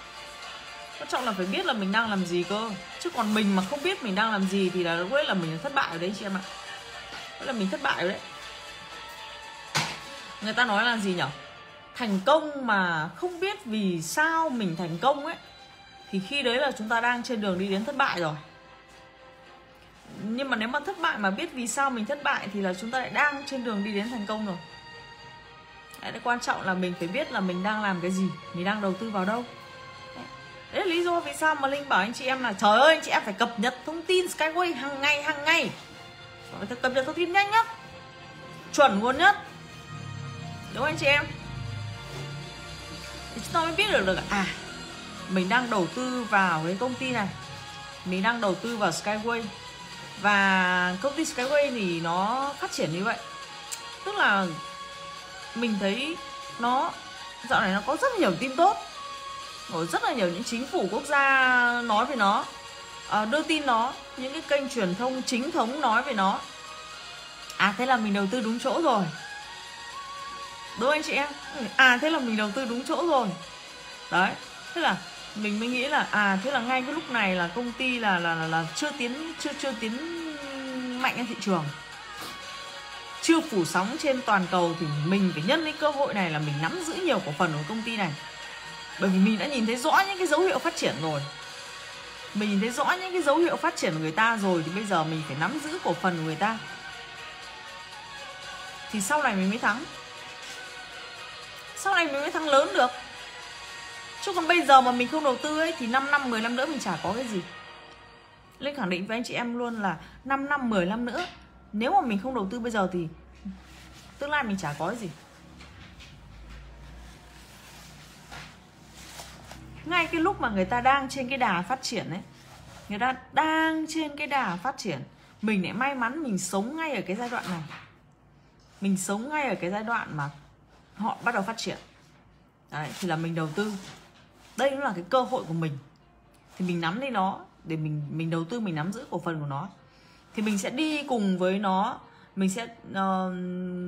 Quan trọng là phải biết là mình đang làm gì cơ. Chứ còn mình mà không biết mình đang làm gì Thì là lúc đấy là mình thất bại rồi đấy anh chị em ạ. Đó là mình thất bại rồi đấy. Người ta nói là gì nhỉ Thành công mà không biết vì sao mình thành công ấy Thì khi đấy là chúng ta đang trên đường đi đến thất bại rồi. Nhưng mà nếu mà thất bại mà biết vì sao mình thất bại Thì là chúng ta lại đang trên đường đi đến thành công rồi. Đấy, quan trọng là mình phải biết là mình đang làm cái gì mình đang đầu tư vào đâu. Đấy, là lý do vì sao mà linh bảo anh chị em là trời ơi anh chị em phải cập nhật thông tin skyway hàng ngày hàng ngày. Phải cập nhật thông tin nhanh nhất chuẩn nguồn nhất. Đúng không anh chị em? Thì chúng ta mới biết được được à mình đang đầu tư vào cái công ty này. Mình đang đầu tư vào skyway. Và công ty skyway thì nó phát triển như vậy. Tức là mình thấy nó dạo này nó có rất nhiều tin tốt. Có rất là nhiều những chính phủ quốc gia nói về nó. À, đưa tin nó những cái kênh truyền thông chính thống nói về nó. À thế là mình đầu tư đúng chỗ rồi. Đúng anh chị em? À thế là mình đầu tư đúng chỗ rồi. Đấy thế là mình mới nghĩ là à thế là ngay cái lúc này là công ty là là là, là chưa tiến chưa chưa tiến mạnh lên thị trường chưa phủ sóng trên toàn cầu thì mình phải nhân cái cơ hội này là mình nắm giữ nhiều cổ phần của công ty này. Bởi vì mình đã nhìn thấy rõ những cái dấu hiệu phát triển rồi. Mình nhìn thấy rõ những cái dấu hiệu phát triển của người ta rồi thì bây giờ mình phải nắm giữ cổ phần của người ta. Thì sau này mình mới thắng. Sau này mình mới thắng lớn được. Chứ còn bây giờ mà mình không đầu tư ấy, thì 5 năm 10 năm nữa mình chả có cái gì. Lên khẳng định với anh chị em luôn là 5 năm 10 năm nữa nếu mà mình không đầu tư bây giờ thì tương lai mình chả có gì. Ngay cái lúc mà người ta đang trên cái đà phát triển ấy người ta đang trên cái đà phát triển mình lại may mắn mình sống ngay ở cái giai đoạn này. Mình sống ngay ở cái giai đoạn mà họ bắt đầu phát triển. Đấy, thì là mình đầu tư. Đây cũng là cái cơ hội của mình. Thì mình nắm lấy nó để mình mình đầu tư mình nắm giữ cổ phần của nó thì mình sẽ đi cùng với nó mình sẽ uh,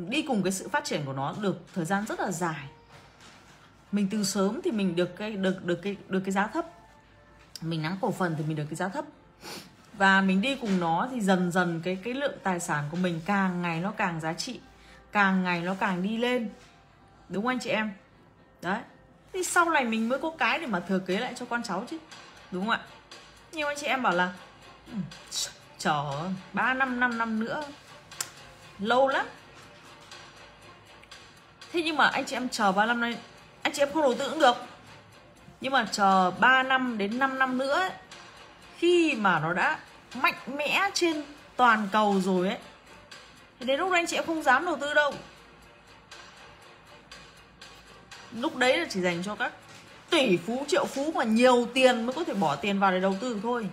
đi cùng cái sự phát triển của nó được thời gian rất là dài. Mình từ sớm thì mình được cái được được cái được cái giá thấp. Mình nắm cổ phần thì mình được cái giá thấp. Và mình đi cùng nó thì dần dần cái cái lượng tài sản của mình càng ngày nó càng giá trị càng ngày nó càng đi lên. Đúng không anh chị em? Đấy. Thì sau này mình mới có cái để mà thừa kế lại cho con cháu chứ. Đúng không ạ? Nhiều anh chị em bảo là ừ, chờ ba năm năm năm nữa. Lâu lắm. Thế nhưng mà anh chị em chờ ba năm nay anh chị em không đầu tư cũng được. Nhưng mà chờ 3 năm đến 5 năm nữa ấy, khi mà nó đã mạnh mẽ trên toàn cầu rồi ấy thì đến lúc đó anh chị em không dám đầu tư đâu. Lúc đấy là chỉ dành cho các tỷ phú triệu phú mà nhiều tiền mới có thể bỏ tiền vào để đầu tư thôi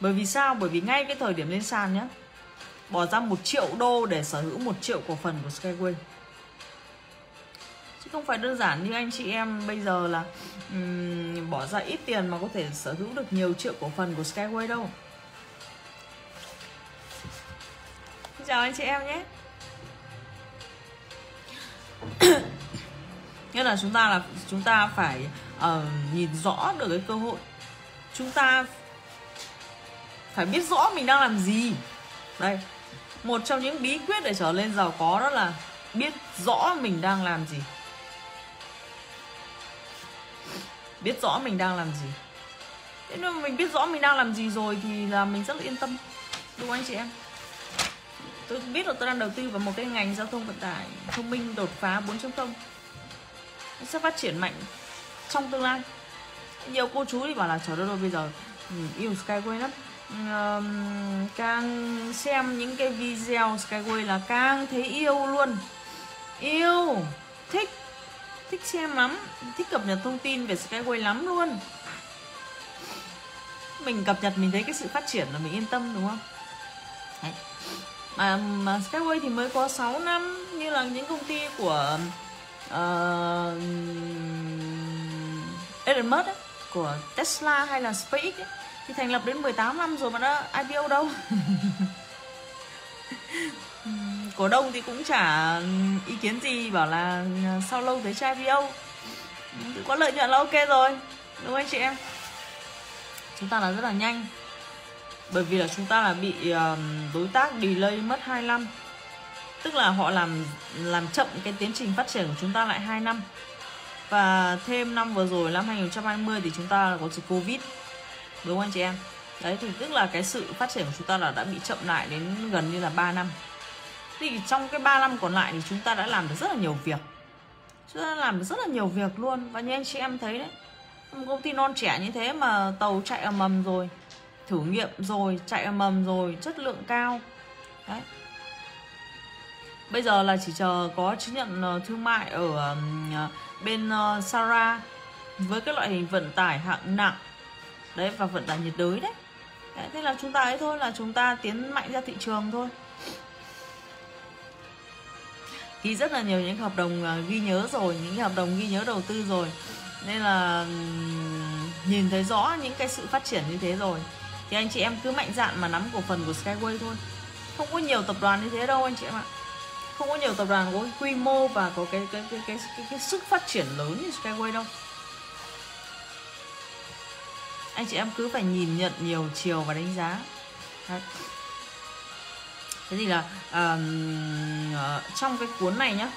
bởi vì sao? Bởi vì ngay cái thời điểm lên sàn nhá bỏ ra một triệu đô để sở hữu một triệu cổ phần của Skyway. Chứ không phải đơn giản như anh chị em bây giờ là um, bỏ ra ít tiền mà có thể sở hữu được nhiều triệu cổ phần của Skyway đâu. Xin chào anh chị em nhé. Nghĩa là chúng ta là chúng ta phải uh, nhìn rõ được cái cơ hội. Chúng ta phải biết rõ mình đang làm gì. Đây, một trong những bí quyết để trở lên giàu có đó là biết rõ mình đang làm gì. Biết rõ mình đang làm gì. Thế nên mà mình biết rõ mình đang làm gì rồi thì là mình rất là yên tâm. Đúng không anh chị em? Tôi biết là tôi đang đầu tư vào một cái ngành giao thông vận tải thông minh đột phá 4.0 sẽ phát triển mạnh trong tương lai. Nhiều cô chú thì bảo là, trời đất ơi, bây giờ ừ, yêu Skyway lắm um, càng xem những cái video Skyway là càng thấy yêu luôn. Yêu thích thích xem lắm thích cập nhật thông tin về Skyway lắm luôn. Mình cập nhật mình thấy cái sự phát triển là mình yên tâm đúng không? Đấy. Mà, mà Skyway thì mới có 6 năm như là những công ty của uh, Elon Musk ấy, của Tesla hay là SpaceX ấy, thì thành lập đến 18 năm rồi mà đã IPO đâu. Cổ đông thì cũng chả ý kiến gì bảo là sau lâu tới trai IPO thì có lợi nhuận là ok rồi đúng không anh chị em? Chúng ta là rất là nhanh. Bởi vì là chúng ta là bị đối tác delay mất 2 năm. Tức là họ làm làm chậm cái tiến trình phát triển của chúng ta lại 2 năm. Và thêm năm vừa rồi năm 2020 thì chúng ta có dịch Covid đúng không anh chị em? Đấy, thì tức là cái sự phát triển của chúng ta là đã bị chậm lại đến gần như là 3 năm. Thì trong cái 3 năm còn lại thì chúng ta đã làm được rất là nhiều việc. Chúng ta làm được rất là nhiều việc luôn. Và như anh chị em thấy đấy, một công ty non trẻ như thế mà tàu chạy ở mầm rồi, thử nghiệm rồi, chạy ở mầm rồi, chất lượng cao. Đấy. Bây giờ là chỉ chờ có chứng nhận ờ, thương mại ở ờ, bên ờ, Sara với cái loại hình vận tải hạng nặng đấy và vận tải nhiệt đới đấy. đấy thế là chúng ta ấy thôi là chúng ta tiến mạnh ra thị trường thôi. Ghi rất là nhiều những hợp đồng à, ghi nhớ rồi những hợp đồng ghi nhớ đầu tư rồi. Nên là nhìn thấy rõ những cái sự phát triển như thế rồi thì anh chị em cứ mạnh dạn mà nắm cổ phần của Skyway thôi. Không có nhiều tập đoàn như thế đâu anh chị em ạ. Không có nhiều tập đoàn có cái quy mô và có cái cái cái cái, cái, cái sức phát triển lớn như Skyway đâu anh chị em cứ phải nhìn nhận nhiều chiều và đánh giá. Đấy. thế thì là uh, trong cái cuốn này nhá.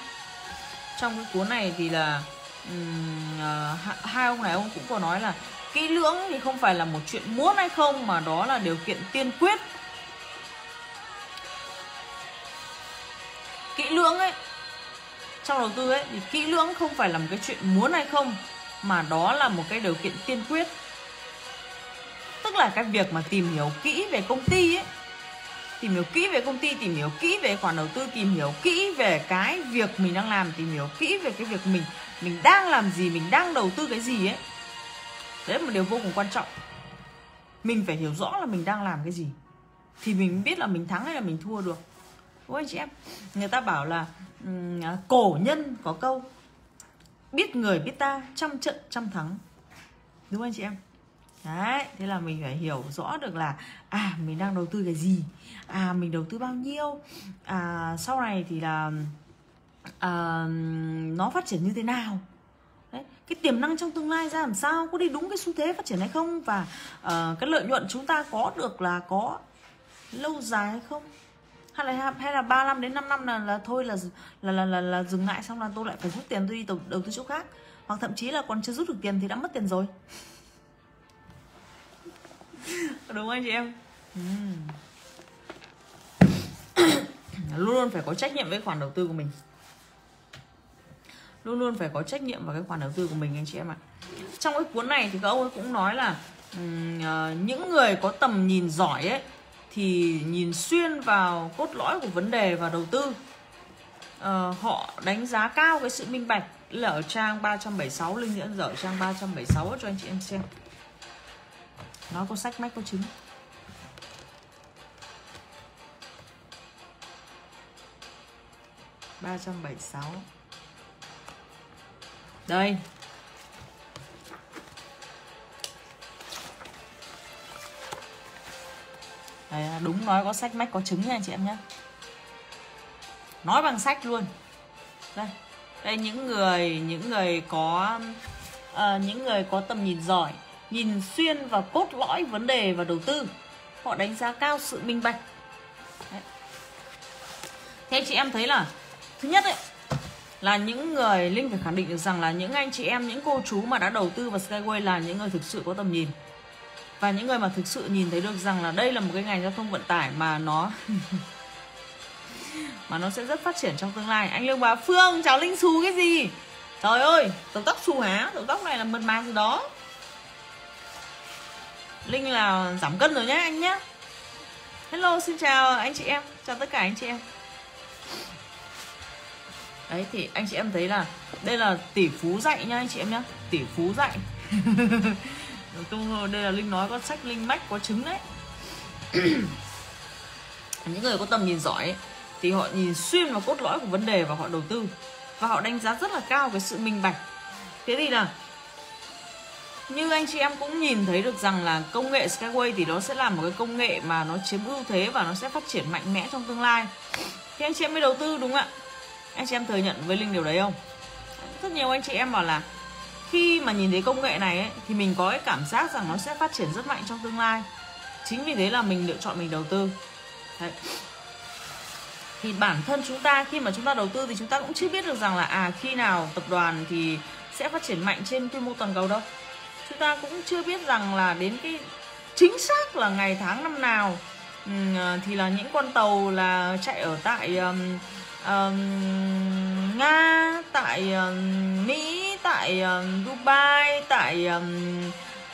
Trong cái cuốn này thì là um, uh, hai ông này ông cũng có nói là kỹ lưỡng thì không phải là một chuyện muốn hay không mà đó là điều kiện tiên quyết. Kỹ lưỡng ấy trong đầu tư ấy thì kỹ lưỡng không phải là một cái chuyện muốn hay không mà đó là một cái điều kiện tiên quyết tức là cái việc mà tìm hiểu kỹ về công ty ấy. Tìm hiểu kỹ về công ty tìm hiểu kỹ về khoản đầu tư tìm hiểu kỹ về cái việc mình đang làm tìm hiểu kỹ về cái việc mình mình đang làm gì mình đang đầu tư cái gì ấy. Đấy là một điều vô cùng quan trọng. Mình phải hiểu rõ là mình đang làm cái gì. Thì mình biết là mình thắng hay là mình thua được. Đúng anh chị em? Người ta bảo là um, cổ nhân có câu biết người biết ta trăm trận trăm thắng. Đúng không anh chị em? Đấy thế là mình phải hiểu rõ được là à mình đang đầu tư cái gì? À mình đầu tư bao nhiêu? À sau này thì là à, nó phát triển như thế nào? Đấy cái tiềm năng trong tương lai ra làm sao? Có đi đúng cái xu thế phát triển hay không? Và uh, cái lợi nhuận chúng ta có được là có lâu dài hay không? Hay là hay là ba năm đến 5 năm là, là thôi là là, là là là dừng lại xong là tôi lại phải rút tiền tôi đi đầu, đầu tư chỗ khác? Hoặc thậm chí là còn chưa rút được tiền thì đã mất tiền rồi. đúng không anh chị em? Luôn luôn phải có trách nhiệm với khoản đầu tư của mình. Luôn luôn phải có trách nhiệm vào cái khoản đầu tư của mình anh chị em ạ. Trong cái cuốn này thì các ông ấy cũng nói là um, uh, những người có tầm nhìn giỏi ấy thì nhìn xuyên vào cốt lõi của vấn đề và đầu tư. Uh, họ đánh giá cao cái sự minh bạch. Là ở trang 376 linh dẫn dở trang 376 cho anh chị em xem nó có sách mách có trứng ba trăm bảy sáu. Đây. Đấy, đúng nói có sách mách có trứng nha anh chị em nhé nói bằng sách luôn. Đây. Đây những người những người có uh, những người có tầm nhìn giỏi nhìn xuyên vào cốt lõi vấn đề và đầu tư. Họ đánh giá cao sự minh bạch. Đấy. thế chị em thấy là, thứ nhất ấy, là những người, linh phải khẳng định được rằng là những anh chị em, những cô chú mà đã đầu tư vào skyway là những người thực sự có tầm nhìn. Và những người mà thực sự nhìn thấy được rằng là đây là một cái ngành giao thông vận tải mà nó mà nó sẽ rất phát triển trong tương lai. Anh lương bà phương cháu linh xù cái gì? Trời ơi đầu tóc xù hả đầu tóc này là mật mà gì đó linh là giảm cân rồi nhé anh nhé hello xin chào anh chị em. Chào tất cả anh chị em. Đấy thì anh chị em thấy là đây là tỷ phú dạy nhá anh chị em nhá. Tỷ phú dạy. Tôi đây là linh nói có sách linh mách có trứng đấy. Những người có tầm nhìn giỏi ấy, thì họ nhìn xuyên vào cốt lõi của vấn đề và họ đầu tư. Và họ đánh giá rất là cao cái sự minh bạch. Thế thì là như anh chị em cũng nhìn thấy được rằng là công nghệ Skyway thì nó sẽ là một cái công nghệ mà nó chiếm ưu thế và nó sẽ phát triển mạnh mẽ trong tương lai. Thì anh chị em mới đầu tư đúng không ạ? Anh chị em thừa nhận với linh điều đấy không? Rất nhiều anh chị em bảo là khi mà nhìn thấy công nghệ này ấy, thì mình có cái cảm giác rằng nó sẽ phát triển rất mạnh trong tương lai. Chính vì thế là mình lựa chọn mình đầu tư. Đấy. thì bản thân chúng ta khi mà chúng ta đầu tư thì chúng ta cũng chưa biết được rằng là à khi nào tập đoàn thì sẽ phát triển mạnh trên quy mô toàn cầu đâu chúng ta cũng chưa biết rằng là đến cái chính xác là ngày tháng năm nào. Ừ, ờ, thì là những con tàu là chạy ở tại um, um, nga tại um, mỹ tại um, dubai tại um,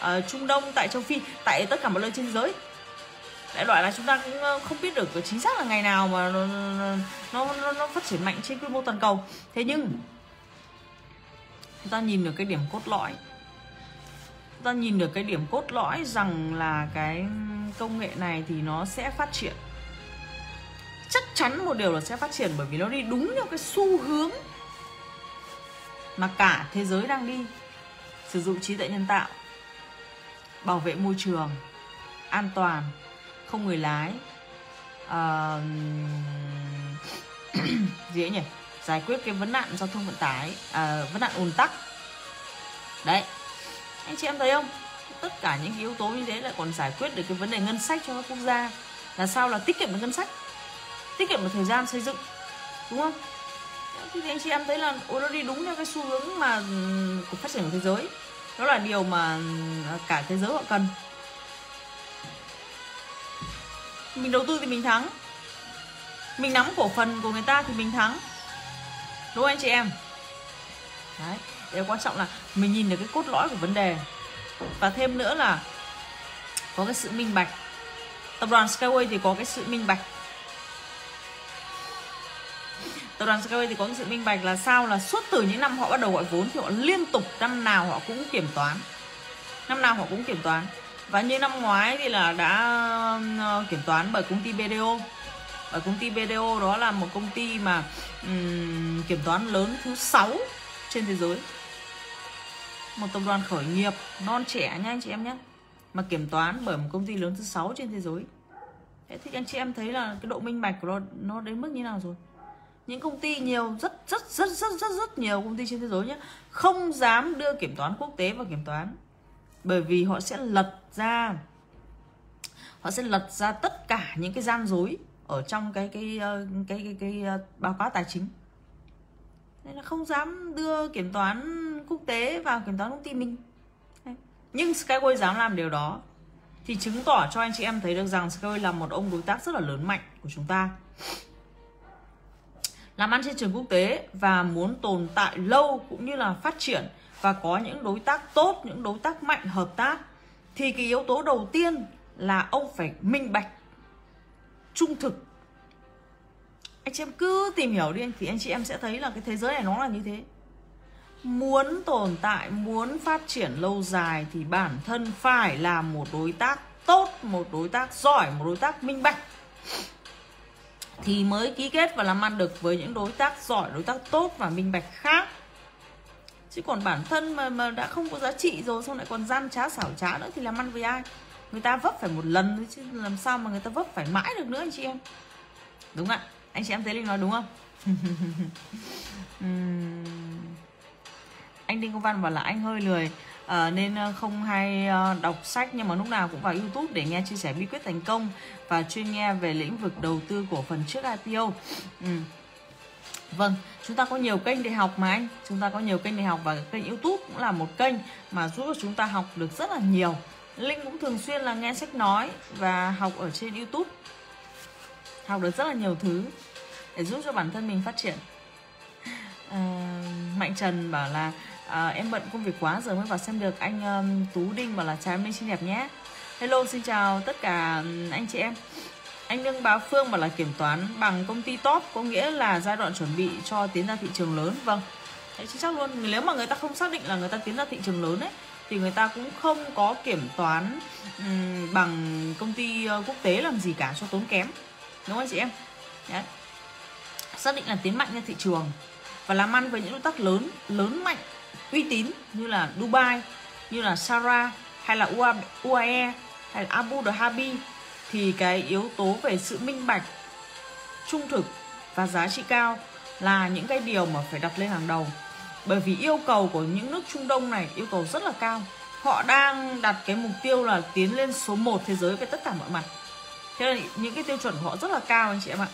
uh, trung đông tại châu phi tại tất cả mọi nơi trên thế giới. Đại loại là chúng ta cũng không biết được chính xác là ngày nào mà nó nó, nó, nó phát triển mạnh trên quy mô toàn cầu. Thế nhưng chúng ta nhìn được cái điểm cốt lõi ta nhìn được cái điểm cốt lõi rằng là cái công nghệ này thì nó sẽ phát triển. Chắc chắn một điều là sẽ phát triển bởi vì nó đi đúng theo cái xu hướng mà cả thế giới đang đi. Sử dụng trí tuệ nhân tạo bảo vệ môi trường an toàn không người lái uh, gì ấy nhỉ? Giải quyết cái vấn nạn giao thông vận tải uh, vấn nạn ùn tắc. Đấy anh chị em thấy không? Tất cả những yếu tố như thế lại còn giải quyết được cái vấn đề ngân sách cho các quốc gia. Là sao? Là tiết kiệm được ngân sách. Tiết kiệm được thời gian xây dựng. Đúng không? Thì anh chị em thấy là, ôi, nó đi đúng theo cái xu hướng mà của phát triển của thế giới. Đó là điều mà à, cả thế giới họ cần. Mình đầu tư thì mình thắng. Mình nắm cổ phần của người ta thì mình thắng. Đúng không anh chị em? Đấy điều quan trọng là mình nhìn được cái cốt lõi của vấn đề. Và thêm nữa là có cái sự minh bạch. Tập đoàn Skyway thì có cái sự minh bạch. Tập đoàn Skyway thì có cái sự minh bạch là sao là suốt từ những năm họ bắt đầu gọi vốn thì họ liên tục năm nào họ cũng kiểm toán. Năm nào họ cũng kiểm toán. Và như năm ngoái thì là đã ờ, kiểm toán bởi công ty BDO ở công ty BDO đó là một công ty mà um, kiểm toán lớn thứ sáu trên thế giới một tập đoàn khởi nghiệp non trẻ nha anh chị em nhé. Mà kiểm toán bởi một công ty lớn thứ sáu trên thế giới. Thế thì anh chị em thấy là cái độ minh bạch của nó nó đến mức như nào rồi? Những công ty nhiều rất rất rất rất rất rất nhiều công ty trên thế giới nhé không dám đưa kiểm toán quốc tế vào kiểm toán. Bởi vì họ sẽ lật ra họ sẽ lật ra tất cả những cái gian dối ở trong cái cái ờ, cái cái, cái, cái báo cáo tài chính. Nên là không dám đưa kiểm toán quốc tế vào kiểm toán công ty mình. Nhưng Skyway dám làm điều đó thì chứng tỏ cho anh chị em thấy được rằng Skyway là một ông đối tác rất là lớn mạnh của chúng ta. Làm ăn trên trường quốc tế và muốn tồn tại lâu cũng như là phát triển và có những đối tác tốt, những đối tác mạnh, hợp tác thì cái yếu tố đầu tiên là ông phải minh bạch, trung thực. Anh chị em cứ tìm hiểu đi, thì anh chị em sẽ thấy là cái thế giới này nó là như thế muốn tồn tại, muốn phát triển lâu dài thì bản thân phải là một đối tác tốt, một đối tác giỏi, một đối tác minh bạch. Thì mới ký kết và làm ăn được với những đối tác giỏi, đối tác tốt và minh bạch khác. Chứ còn bản thân mà mà đã không có giá trị rồi, xong lại còn gian trá, xảo trá nữa thì làm ăn với ai? Người ta vấp phải một lần thôi chứ làm sao mà người ta vấp phải mãi được nữa anh chị em? Đúng ạ? Anh chị em thấy linh nói đúng không? anh đinh công văn và là anh hơi lười à, nên ờ, không hay ờ, đọc sách. Nhưng mà lúc nào cũng vào youtube để nghe chia sẻ bí quyết thành công và chuyên nghe về lĩnh vực đầu tư của phần trước IPO ừ. Vâng, chúng ta có nhiều kênh để học mà anh. Chúng ta có nhiều kênh để học và kênh youtube cũng là một kênh mà giúp cho chúng ta học được rất là nhiều. Linh cũng thường xuyên là nghe sách nói và học ở trên youtube. Học được rất là nhiều thứ để giúp cho bản thân mình phát triển. À, Mạnh Trần bảo là à, em bận công việc quá giờ mới vào xem được anh um, Tú Đinh bảo là chào em Linh xinh đẹp nhé. Hello xin chào tất cả anh chị em. Anh Đương Báo Phương bảo là kiểm toán bằng công ty top có nghĩa là giai đoạn chuẩn bị cho tiến ra thị trường lớn. Vâng. Đấy, chính xác luôn. Nếu mà người ta không xác định là người ta tiến ra thị trường lớn ấy thì người ta cũng không có kiểm toán um, bằng công ty ờ, quốc tế làm gì cả cho tốn kém. Đúng không chị em? Đấy. xác định là tiến mạnh ra thị trường và làm ăn với những đối tác lớn lớn mạnh uy tín như là Dubai như là Sara hay là UAE hay là Abu Dhabi thì cái yếu tố về sự minh bạch trung thực và giá trị cao là những cái điều mà phải đặt lên hàng đầu. Bởi vì yêu cầu của những nước Trung Đông này yêu cầu rất là cao. Họ đang đặt cái mục tiêu là tiến lên số 1 thế giới về tất cả mọi mặt. Thế là những cái tiêu chuẩn của họ rất là cao anh chị em ạ.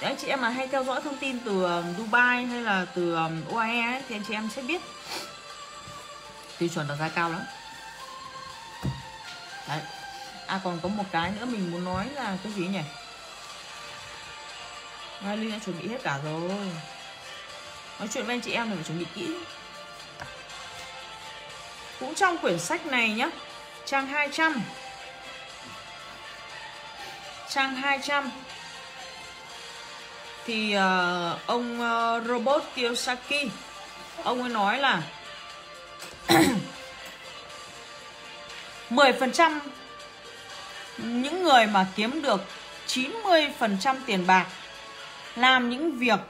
Để anh chị em mà hay theo dõi thông tin từ um, Dubai hay là từ um, UAE ấy, thì anh chị em sẽ biết tiêu chuẩn đặt ra cao lắm. Đấy. À còn có một cái nữa mình muốn nói là cái gì nhỉ? Mai Linh đã chuẩn bị hết cả rồi. Nói chuyện với anh chị em là phải chuẩn bị kỹ. Cũng trong quyển sách này nhá Trang 200 Trang 200 Thì uh, ông ờ, uh, Robot Kiyosaki Ông ấy nói là 10% những người mà kiếm được 90% tiền bạc làm những việc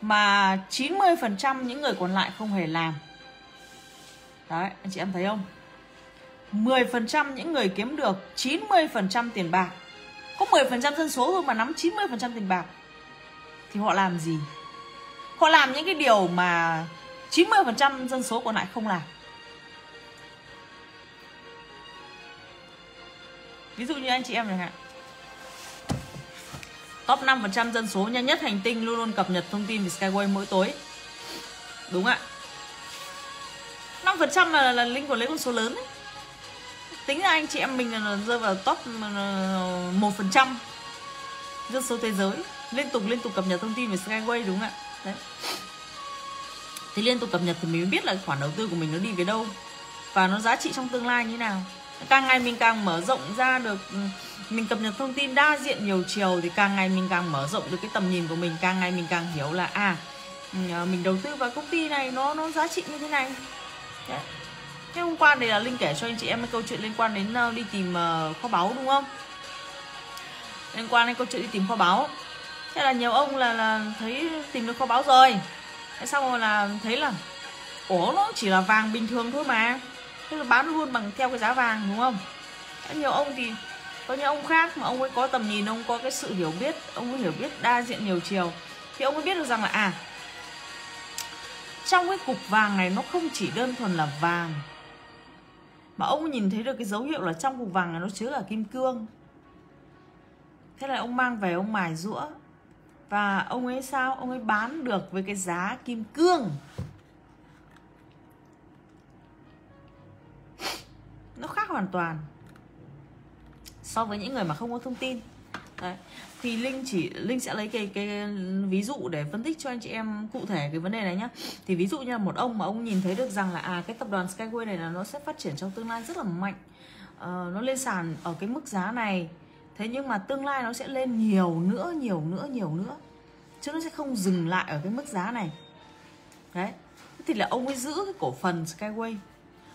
mà 90% những người còn lại không hề làm. Đấy, anh chị em thấy không? 10% những người kiếm được 90% tiền bạc. Có 10% dân số thôi mà nắm 90% tiền bạc. Thì họ làm gì? Họ làm những cái điều mà 90% dân số còn lại không làm. ví dụ như anh chị em chẳng hạn top 5% dân số nhanh nhất hành tinh luôn luôn cập nhật thông tin về Skyway mỗi tối. Đúng ạ. 5% là, là Linh còn lấy con số lớn ấy. tính ra anh chị em mình là rơi vào top 1% dân số thế giới. Liên tục liên tục cập nhật thông tin về Skyway đúng không ạ. Đấy thì liên tục cập nhật thì mình mới biết là khoản đầu tư của mình nó đi về đâu và nó giá trị trong tương lai như nào càng ngày mình càng mở rộng ra được ừ, mình cập nhật thông tin đa diện nhiều chiều thì càng ngày mình càng mở rộng được cái tầm nhìn của mình càng ngày mình càng hiểu là à ừ, ờ, mình đầu tư vào công ty này nó nó giá trị như thế này Đấy. Thế hôm qua này là Linh kể cho anh chị em cái câu chuyện liên quan đến ờ, đi tìm ờ, kho báu đúng không? Liên quan đến câu chuyện đi tìm kho báu. Thế là nhiều ông là là thấy tìm được kho báu rồi. Xong rồi là thấy là ủa nó chỉ là vàng bình thường thôi mà. Thế là bán luôn bằng theo cái giá vàng đúng không? Nhiều ông thì có những ông khác mà ông ấy có tầm nhìn, ông có cái sự hiểu biết, ông ấy hiểu biết đa diện nhiều chiều thì ông ấy biết được rằng là à trong cái cục vàng này nó không chỉ đơn thuần là vàng mà ông nhìn thấy được cái dấu hiệu là trong cục vàng này nó chứa cả kim cương thế là ông mang về ông mài rũa và ông ấy sao? Ông ấy bán được với cái giá kim cương. Nó khác hoàn toàn so với những người mà không có thông tin. Đấy. Thì linh chỉ linh sẽ lấy cái cái ví dụ để phân tích cho anh chị em cụ thể cái vấn đề này nhá. Thì ví dụ như là một ông mà ông nhìn thấy được rằng là à cái tập đoàn Skyway này là nó sẽ phát triển trong tương lai rất là mạnh. Uh, nó lên sàn ở cái mức giá này thế nhưng mà tương lai nó sẽ lên nhiều nữa nhiều nữa nhiều nữa. Chứ nó sẽ không dừng lại ở cái mức giá này. Đấy. Thì là ông ấy giữ cái cổ phần Skyway.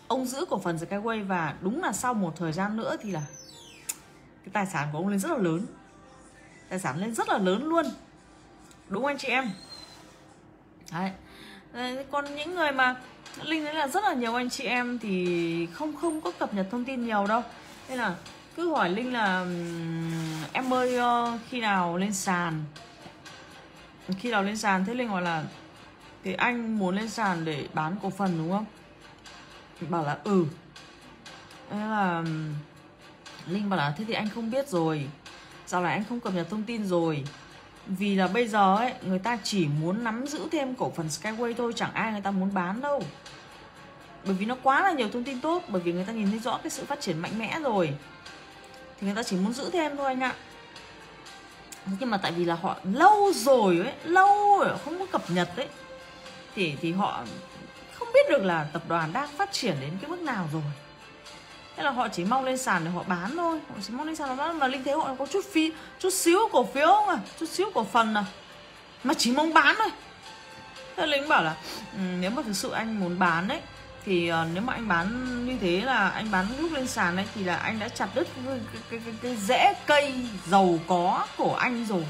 Ông giữ cổ phần Skyway và đúng là sau một thời gian nữa thì là cái tài sản của ông lên rất là lớn. Tài sản lên rất là lớn luôn. Đúng anh chị em? Đấy. Còn những người mà linh thấy là rất là nhiều anh chị em thì không không có cập nhật thông tin nhiều đâu. Nên là cứ hỏi linh là em ơi ờ, khi nào lên sàn? Khi nào lên sàn? Thế linh hỏi là, thì anh muốn lên sàn để bán cổ phần, đúng không? Bảo là ừ. Thế là linh bảo là, thế thì anh không biết rồi. Dạo này anh không cập nhật thông tin rồi. Vì là bây giờ ấy, Người ta chỉ muốn nắm giữ thêm cổ phần Skyway thôi, Chẳng ai người ta muốn bán đâu. Bởi vì nó quá là nhiều thông tin tốt, Bởi vì người ta nhìn thấy rõ cái sự phát triển mạnh mẽ rồi. Thì người ta chỉ muốn giữ thêm thôi anh ạ. Nhưng mà tại vì là họ lâu rồi ấy Lâu rồi không có cập nhật ấy Thì, thì họ không biết được là tập đoàn đang phát triển đến cái mức nào rồi. Thế là họ chỉ mong lên sàn để họ bán thôi Họ chỉ mong lên sàn để bán. Và Linh thế họ có chút phi Chút xíu cổ phiếu không à Chút xíu cổ phần à? Mà chỉ mong bán thôi. Thế Linh bảo là ừ, Nếu mà thực sự anh muốn bán đấy thì uh, nếu mà anh bán như thế là anh bán lúc lên sàn đấy thì là anh đã chặt đứt cái, cái, cái, cái, cái rễ cây giàu có của anh rồi.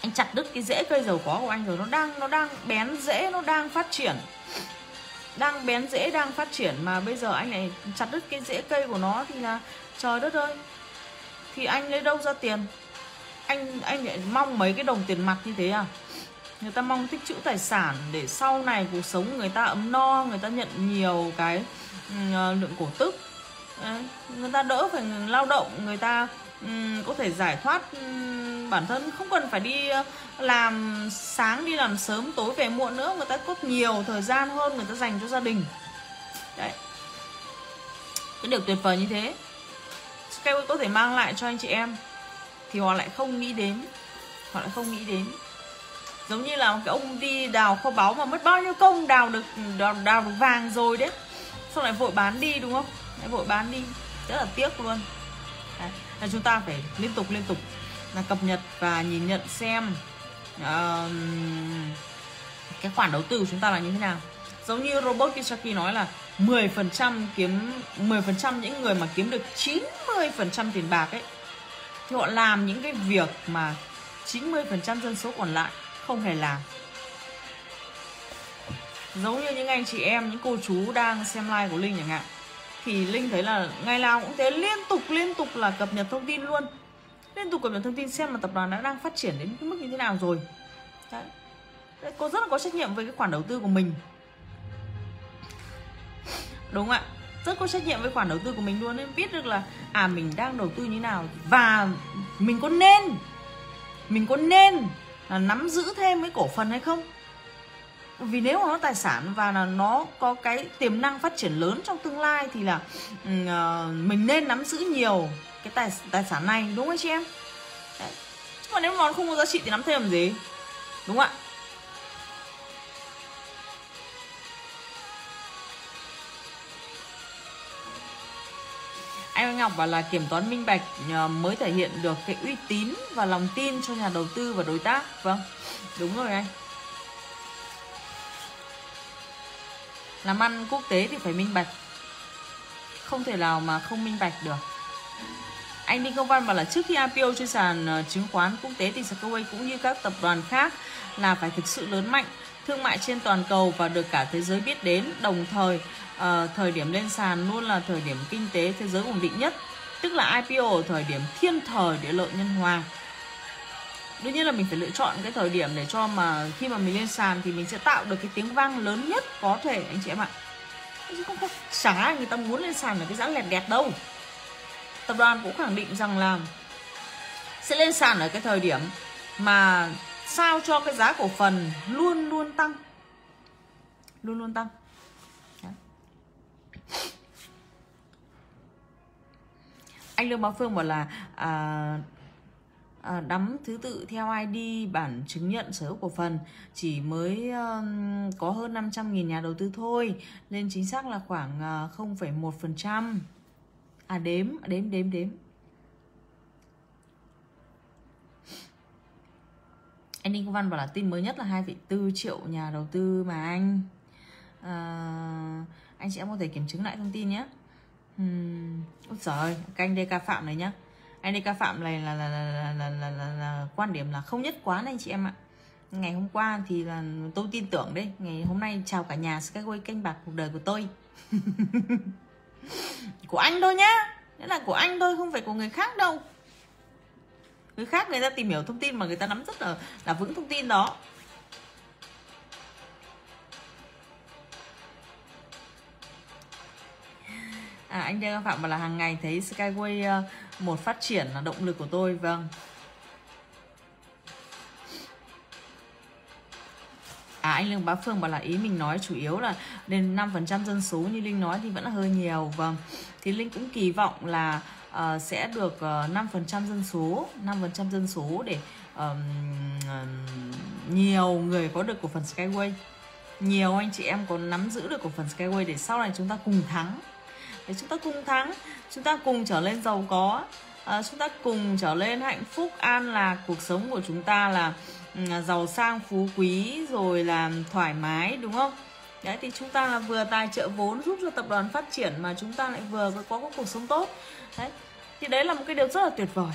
Anh chặt đứt cái rễ cây giàu có của anh rồi nó đang nó đang bén rễ nó đang phát triển. Đang bén rễ đang phát triển mà bây giờ anh lại chặt đứt cái rễ cây của nó thì là trời đất ơi! Thì anh lấy đâu ra tiền? Anh anh lại mong mấy cái đồng tiền mặt như thế à? Người ta mong tích trữ tài sản để sau này cuộc sống người ta ấm no người ta nhận nhiều cái uh, lượng cổ tức. Đấy, người ta đỡ phải lao động người ta um, có thể giải thoát um, bản thân không cần phải đi uh, làm sáng đi làm sớm tối về muộn nữa. Người ta có nhiều thời gian hơn người ta dành cho gia đình. Đấy. Cái điều tuyệt vời như thế. Skyway có thể mang lại cho anh chị em thì họ lại không nghĩ đến. Họ lại không nghĩ đến giống như là cái ông đi đào kho báu mà mất bao nhiêu công đào được đào, đào được vàng rồi đấy. Xong lại vội bán đi đúng không? Lại vội bán đi. Rất là tiếc luôn. Đấy. là chúng ta phải liên tục liên tục là cập nhật và nhìn nhận xem uh, cái khoản đầu tư của chúng ta là như thế nào. Giống như robot Kiyosaki nói là 10% kiếm 10% những người mà kiếm được 90% tiền bạc ấy thì họ làm những cái việc mà 90% dân số còn lại không hề làm. Giống như những anh chị em những cô chú đang xem live của linh chẳng hạn thì linh thấy là ngày nào cũng thế liên tục liên tục là cập nhật thông tin luôn. Liên tục cập nhật thông tin xem mà tập đoàn đã đang phát triển đến cái mức như thế nào rồi. Đấy. Đấy, cô rất là có trách nhiệm với cái khoản đầu tư của mình. Đúng không ạ. Rất có trách nhiệm với khoản đầu tư của mình luôn nên biết được là à mình đang đầu tư như nào và mình có nên mình có nên là nắm giữ thêm cái cổ phần hay không? Vì nếu mà nó tài sản và là nó có cái tiềm năng phát triển lớn trong tương lai thì là uh, mình nên nắm giữ nhiều cái tài tài sản này đúng không chị em? Đấy. chứ mà nếu mà nó không có giá trị thì nắm thêm làm gì? Đúng không ạ? Anh Ngọc bảo là kiểm toán minh bạch mới thể hiện được cái uy tín và lòng tin cho nhà đầu tư và đối tác. Vâng đúng rồi anh. Làm ăn quốc tế thì phải minh bạch, không thể nào mà không minh bạch được. Anh Đinh Công Văn bảo là trước khi IPO trên sàn ờ, chứng khoán quốc tế thì Skyway cũng như các tập đoàn khác là phải thực sự lớn mạnh, thương mại trên toàn cầu và được cả thế giới biết đến. Đồng thời uh, thời điểm lên sàn luôn là thời điểm kinh tế thế giới ổn định nhất tức là IPO ở thời điểm thiên thời địa lợi nhân hòa. Đương nhiên là mình phải lựa chọn cái thời điểm để cho mà khi mà mình lên sàn thì mình sẽ tạo được cái tiếng vang lớn nhất có thể anh chị em ạ. Chứ không có chẳng ai người ta muốn lên sàn ở cái giá lẹt đẹt đâu. Tập đoàn cũng khẳng định rằng là sẽ lên sàn ở cái thời điểm mà sao cho cái giá cổ phần luôn luôn tăng. Luôn luôn tăng anh lương bá phương bảo là à, à, đắm thứ tự theo ID bản chứng nhận sở hữu cổ phần. Chỉ mới um, có hơn 500.000 nhà đầu tư thôi nên chính xác là khoảng à, uh, 0,1% à đếm đếm đếm đếm. Anh Đinh Công Văn bảo là tin mới nhất là 2,4 triệu nhà đầu tư mà anh. À, anh chị em có thể kiểm chứng lại thông tin nhé. Uhm, ôi trời canh DK Phạm này nhá. Anh DK Phạm này là là là, là, là, là, là, là quan điểm là không nhất quán anh chị em ạ. Ngày hôm qua thì là tôi tin tưởng đấy. Ngày hôm nay chào cả nhà Skyway kênh bạc cuộc đời của tôi. Của anh thôi nhá. Nghĩa là của anh thôi không phải của người khác đâu. Người khác người ta tìm hiểu thông tin mà người ta nắm rất là là vững thông tin đó. À, anh Đăng Phạm bảo là hàng ngày thấy Skyway ờ, một phát triển là động lực của tôi vâng. À anh Lương Bá Phương bảo là ý mình nói chủ yếu là đến 5% dân số như Linh nói thì vẫn là hơi nhiều Vâng. Thì Linh cũng kỳ vọng là uh, sẽ được ờ, uh, 5% dân số 5% dân số để um, nhiều người có được cổ phần Skyway. Nhiều anh chị em có nắm giữ được cổ phần Skyway để sau này chúng ta cùng thắng để chúng ta cùng thắng chúng ta cùng trở lên giàu có. À, chúng ta cùng trở lên hạnh phúc an lạc. Cuộc sống của chúng ta là ừ, giàu sang phú quý rồi là thoải mái đúng không? Đấy thì chúng ta là vừa tài trợ vốn giúp cho tập đoàn phát triển mà chúng ta lại vừa có, có cuộc sống tốt. Đấy thì đấy là một cái điều rất là tuyệt vời.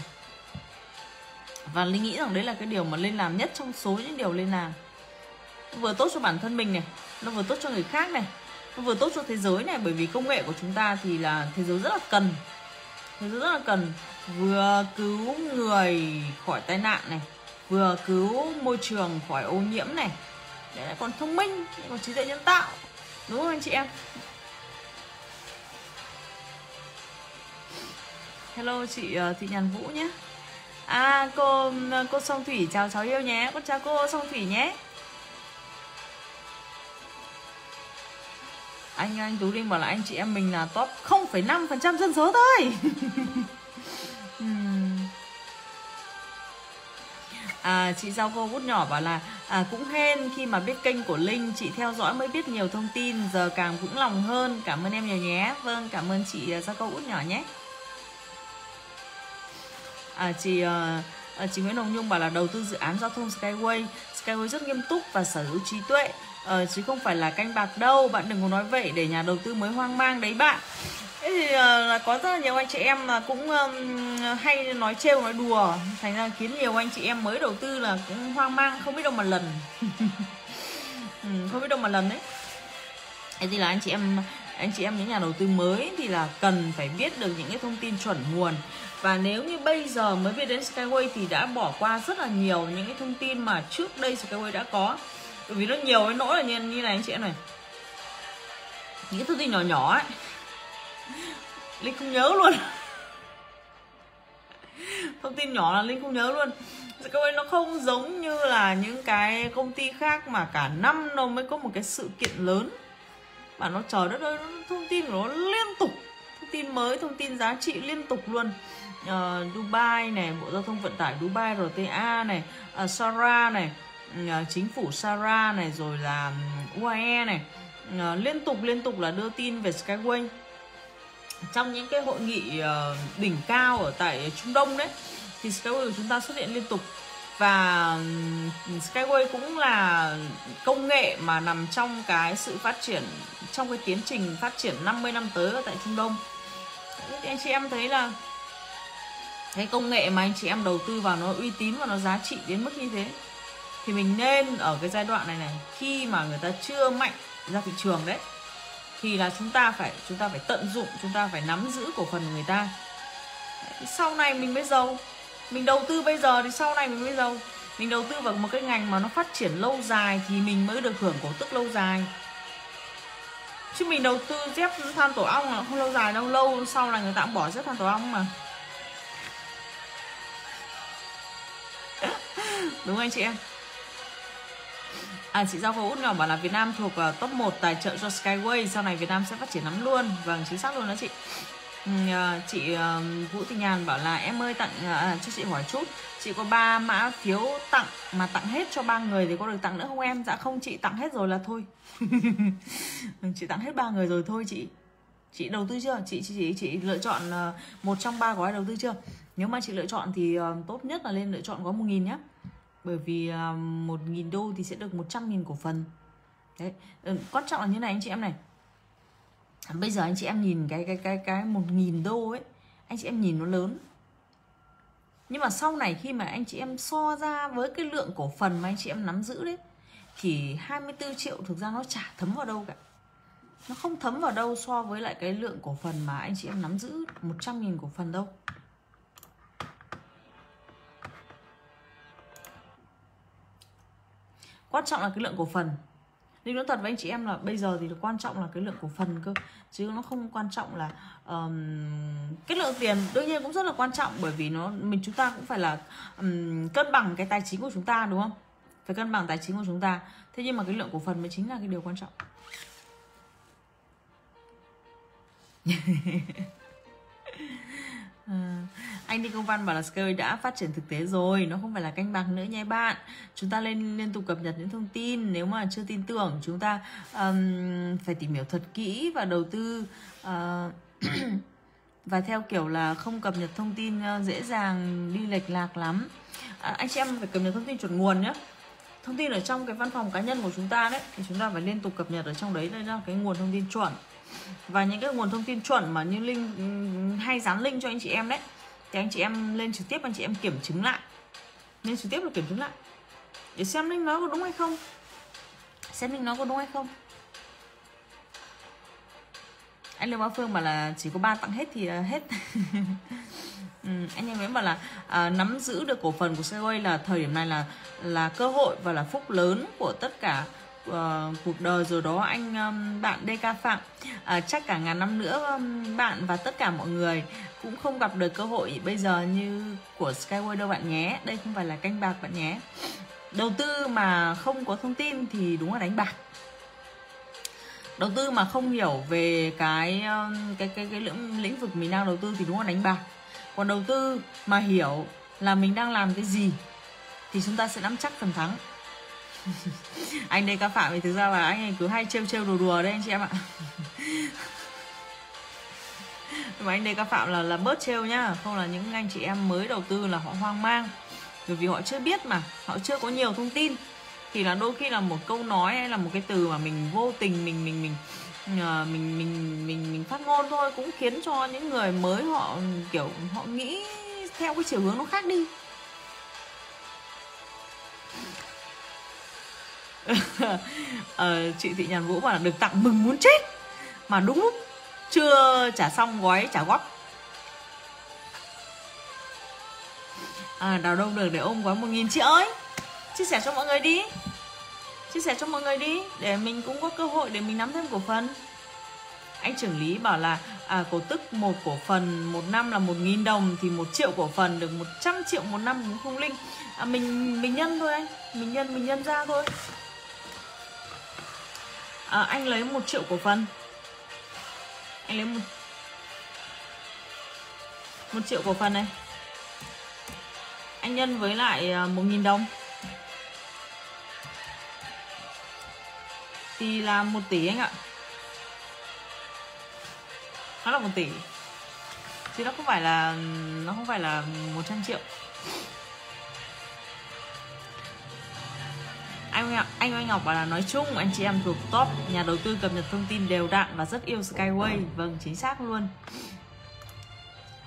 Và linh nghĩ rằng đấy là cái điều mà linh làm nhất trong số những điều linh làm. Vừa tốt cho bản thân mình này nó vừa tốt cho người khác này vừa tốt cho thế giới này, bởi vì công nghệ của chúng ta thì là thế giới rất là cần. Thế giới rất là cần. Vừa cứu người khỏi tai nạn này, vừa cứu môi trường khỏi ô nhiễm này. Để lại còn thông minh còn trí tuệ nhân tạo. Đúng không anh chị em? Hello chị ờ, thị nhàn vũ nhé. À cô ờ, cô song thủy, chào cháu yêu nhé. Con chào cô song thủy nhé. Anh anh tú linh bảo là anh chị em mình là top 0,5% dân số thôi. À, chị giao cô út nhỏ bảo là à, cũng hên khi mà biết kênh của linh chị theo dõi mới biết nhiều thông tin giờ càng vững lòng hơn. Cảm ơn em nhiều nhé. Vâng cảm ơn chị à, giao cô út nhỏ nhé. À, chị à, à, chị Nguyễn Hồng Nhung bảo là đầu tư dự án giao thông Skyway. Skyway rất nghiêm túc và sở hữu trí tuệ ờ, chứ không phải là canh bạc đâu bạn đừng có nói vậy để nhà đầu tư mới hoang mang đấy bạn. Thế thì uh, có rất là nhiều anh chị em là cũng um, hay nói trêu nói đùa. Thành ra khiến nhiều anh chị em mới đầu tư là cũng hoang mang không biết đâu mà lần. Ừ, không biết đâu mà lần đấy. Thế thì là anh chị em anh chị em những nhà đầu tư mới thì là cần phải biết được những cái thông tin chuẩn nguồn. Và nếu như bây giờ mới biết đến Skyway thì đã bỏ qua rất là nhiều những cái thông tin mà trước đây Skyway đã có bởi vì nó nhiều cái nỗi là như, như này anh chị em này. Những cái thông tin nhỏ nhỏ ấy. Linh không nhớ luôn. Thông tin nhỏ là linh không nhớ luôn. Dạ, các bạn nó không giống như là những cái công ty khác mà cả năm nó mới có một cái sự kiện lớn. Mà nó trời đất ơi thông tin của nó liên tục. Thông tin mới thông tin giá trị liên tục luôn. Uh, Dubai này Bộ Giao thông Vận tải Dubai RTA này ờ, uh, Sara này chính phủ Sara này, rồi là ừ, UAE này. Liên tục liên tục là đưa tin về Skyway. Trong những cái hội nghị ờ, đỉnh cao ở tại Trung Đông đấy, thì Skyway của chúng ta xuất hiện liên tục. Và ừ, Skyway cũng là công nghệ mà nằm trong cái sự phát triển, trong cái tiến trình phát triển 50 năm tới ở tại Trung Đông. Thì anh chị em thấy là cái công nghệ mà anh chị em đầu tư vào nó uy tín và nó giá trị đến mức như thế thì mình nên ở cái giai đoạn này này, khi mà người ta chưa mạnh ra thị trường đấy, thì là chúng ta phải, chúng ta phải tận dụng, chúng ta phải nắm giữ cổ phần của người ta. Sau này mình mới giàu. Mình đầu tư bây giờ thì sau này mình mới giàu. Mình đầu tư vào một cái ngành mà nó phát triển lâu dài thì mình mới được hưởng cổ tức lâu dài. Chứ mình đầu tư dép than tổ ong là không lâu dài đâu, lâu sau là người ta cũng bỏ dép than tổ ong mà. Đúng anh chị em? À, chị Giao vũ Út nhỏ bảo là Việt Nam thuộc uh, top 1 tài trợ cho Skyway. Sau này Việt Nam sẽ phát triển lắm luôn. Vâng, chính xác luôn đó chị. Uh, Chị uh, Vũ Thị Nhàn bảo là Em ơi tặng uh, cho chị hỏi chút. Chị có ba mã phiếu tặng Mà tặng hết cho ba người thì có được tặng nữa không em? Dạ không, chị tặng hết rồi là thôi. Vâng, chị tặng hết ba người rồi thôi chị. Chị đầu tư chưa? Chị chị chị, chị lựa chọn một trong ba gói đầu tư chưa? Nếu mà chị lựa chọn thì uh, tốt nhất là lên lựa chọn gói một nghìn nhé bởi vì à, một uh, nghìn đô thì sẽ được 100 nghìn cổ phần. Đấy ừ, quan trọng là như này anh chị em này. Bây giờ anh chị em nhìn cái cái cái cái một nghìn đô ấy anh chị em nhìn nó lớn. Nhưng mà sau này khi mà anh chị em so ra với cái lượng cổ phần mà anh chị em nắm giữ đấy thì 24 triệu thực ra nó chả thấm vào đâu cả. Nó không thấm vào đâu so với lại cái lượng cổ phần mà anh chị em nắm giữ 100.000 cổ phần đâu. Quan trọng là cái lượng cổ phần. Nhưng nói thật với anh chị em là bây giờ thì quan trọng là cái lượng cổ phần cơ. Chứ nó không quan trọng là um, cái lượng tiền đương nhiên cũng rất là quan trọng bởi vì nó mình chúng ta cũng phải là um, cân bằng cái tài chính của chúng ta đúng không? Phải cân bằng tài chính của chúng ta. Thế nhưng mà cái lượng cổ phần mới chính là cái điều quan trọng. Ừ. Anh đi công văn bảo là Sky đã phát triển thực tế rồi nó không phải là canh bạc nữa nha bạn. Chúng ta lên liên tục cập nhật những thông tin nếu mà chưa tin tưởng chúng ta um, phải tìm hiểu thật kỹ và đầu tư uh, và theo kiểu là không cập nhật thông tin ờ, dễ dàng đi lệch lạc lắm. À, anh chị em phải cập nhật thông tin chuẩn nguồn nhé thông tin ở trong cái văn phòng cá nhân của chúng ta đấy thì chúng ta phải liên tục cập nhật ở trong đấy đây là cái nguồn thông tin chuẩn và những cái nguồn thông tin chuẩn mà như linh hay dán link cho anh chị em đấy thì anh chị em lên trực tiếp anh chị em kiểm chứng lại. Lên trực tiếp là kiểm chứng lại. Để xem linh nói có đúng hay không. Xem linh nói có đúng hay không. Anh lương bá phương bảo là chỉ có ba tặng hết thì à, hết. Ừ, anh em ấy bảo là à, nắm giữ được cổ phần của Segway là thời điểm này là là cơ hội và là phúc lớn của tất cả uh, cuộc đời rồi đó anh um, bạn DK Phạm. Uh, chắc cả ngàn năm nữa um, bạn và tất cả mọi người cũng không gặp được cơ hội bây giờ như của Skyway đâu bạn nhé. Đây không phải là canh bạc bạn nhé. Đầu tư mà không có thông tin thì đúng là đánh bạc. Đầu tư mà không hiểu về cái cái cái cái lĩnh, lĩnh vực mình đang đầu tư thì đúng là đánh bạc. Còn đầu tư mà hiểu là mình đang làm cái gì thì chúng ta sẽ nắm chắc phần thắng. anh đây các phạm thì thực ra là anh ấy cứ hay trêu trêu đùa đùa đấy anh chị em ạ. Mà anh đây các phạm là là bớt trêu nhá. Không là những anh chị em mới đầu tư là họ hoang mang. Bởi vì họ chưa biết mà, họ chưa có nhiều thông tin. Thì là đôi khi là một câu nói hay là một cái từ mà mình vô tình mình mình mình mình mình mình mình mình phát ngôn thôi cũng khiến cho những người mới họ, kiểu, họ nghĩ theo cái chiều hướng nó khác đi. ờ, chị thị nhàn vũ bảo là được tặng mừng muốn chết. Mà đúng lúc chưa trả xong gói trả góp. À, đào đông được để ôm gói một nghìn chị ơi. Chia sẻ cho mọi người đi. Chia sẻ cho mọi người đi để mình cũng có cơ hội để mình nắm thêm cổ phần. Anh trưởng lý bảo là à, cổ tức một cổ phần một năm là một nghìn đồng thì một triệu cổ phần được 100 triệu một năm đúng không linh. À, mình mình nhân thôi anh. Mình nhân mình nhân ra thôi à, anh lấy một triệu cổ phần. Anh lấy một một triệu cổ phần này. Anh nhân với lại à, một nghìn đồng. Thì là một tỷ anh ạ. Nó là một tỷ. Chứ nó không phải là nó không phải là 100 triệu. Anh anh anh Ngọc bảo là nói chung anh chị em thuộc top nhà đầu tư cập nhật thông tin đều đặn và rất yêu Skyway. Vâng chính xác luôn.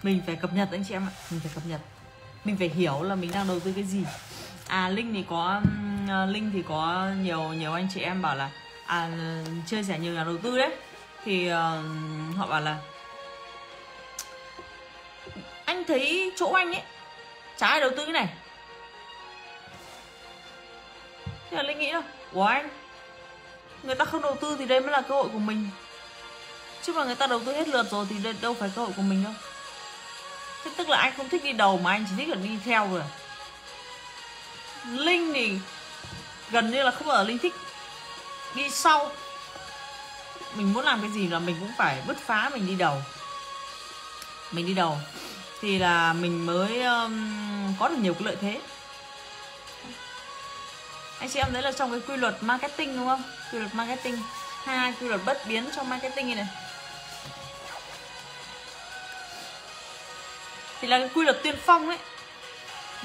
Mình phải cập nhật anh chị em ạ. Mình phải cập nhật. Mình phải hiểu là mình đang đầu tư cái gì. À linh thì có ờ, linh thì có nhiều nhiều anh chị em bảo là à chia sẻ nhiều nhà đầu tư đấy. Thì uh, họ bảo là anh thấy chỗ anh ấy chả ai đầu tư cái này thế là linh nghĩ là của anh người ta không đầu tư thì đây mới là cơ hội của mình. Chứ mà người ta đầu tư hết lượt rồi thì đây đâu phải cơ hội của mình đâu. Thế tức là anh không thích đi đầu mà anh chỉ thích là đi theo rồi à? linh thì gần như là không ở linh thích đi sau. Mình muốn làm cái gì là mình cũng phải bứt phá mình đi đầu. Mình đi đầu thì là mình mới um, có được nhiều cái lợi thế anh chị em thấy là trong cái quy luật marketing đúng không? Quy luật marketing. Hai quy luật bất biến trong marketing này, này. Thì là cái quy luật tiên phong ấy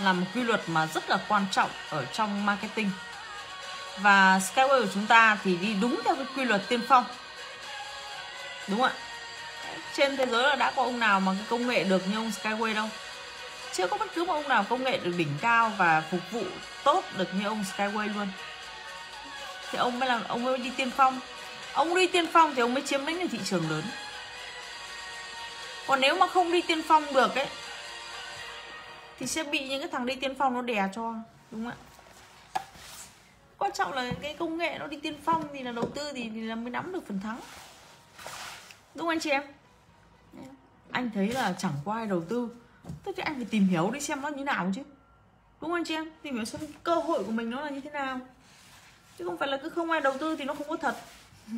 là một quy luật mà rất là quan trọng ở trong marketing. Và Skyway của chúng ta thì đi đúng theo cái quy luật tiên phong. Đúng không ạ? Trên thế giới là đã có ông nào mà cái công nghệ được như ông Skyway đâu? Chưa có bất cứ một ông nào công nghệ được đỉnh cao và phục vụ tốt được như ông Skyway luôn. Thì ông mới làm ông mới đi tiên phong. Ông đi tiên phong thì ông mới chiếm lĩnh được thị trường lớn. Còn nếu mà không đi tiên phong được ấy thì sẽ bị những cái thằng đi tiên phong nó đè cho đúng không ạ? Quan trọng là cái công nghệ nó đi tiên phong thì là đầu tư thì, thì là mới nắm được phần thắng. Đúng không anh chị em? Anh thấy là chẳng có ai đầu tư tức là anh phải tìm hiểu đi xem nó như nào chứ. Đúng không anh chị em? Tìm hiểu xem cơ hội của mình nó là như thế nào. Chứ không phải là cứ không ai đầu tư thì nó không có thật.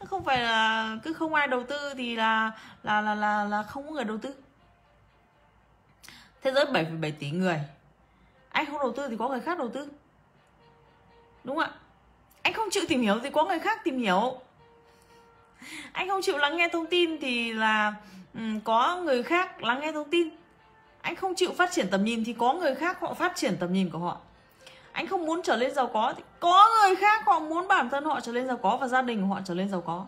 Nó không phải là cứ không ai đầu tư thì là là là là là không có người đầu tư. Thế giới 7,7 tỷ người. Anh không đầu tư thì có người khác đầu tư. Đúng không ạ? Anh không chịu tìm hiểu thì có người khác tìm hiểu. Anh không chịu lắng nghe thông tin thì là Ừ, có người khác lắng nghe thông tin. Anh không chịu phát triển tầm nhìn thì có người khác họ phát triển tầm nhìn của họ. Anh không muốn trở lên giàu có thì có người khác họ muốn bản thân họ trở lên giàu có và gia đình của họ trở lên giàu có.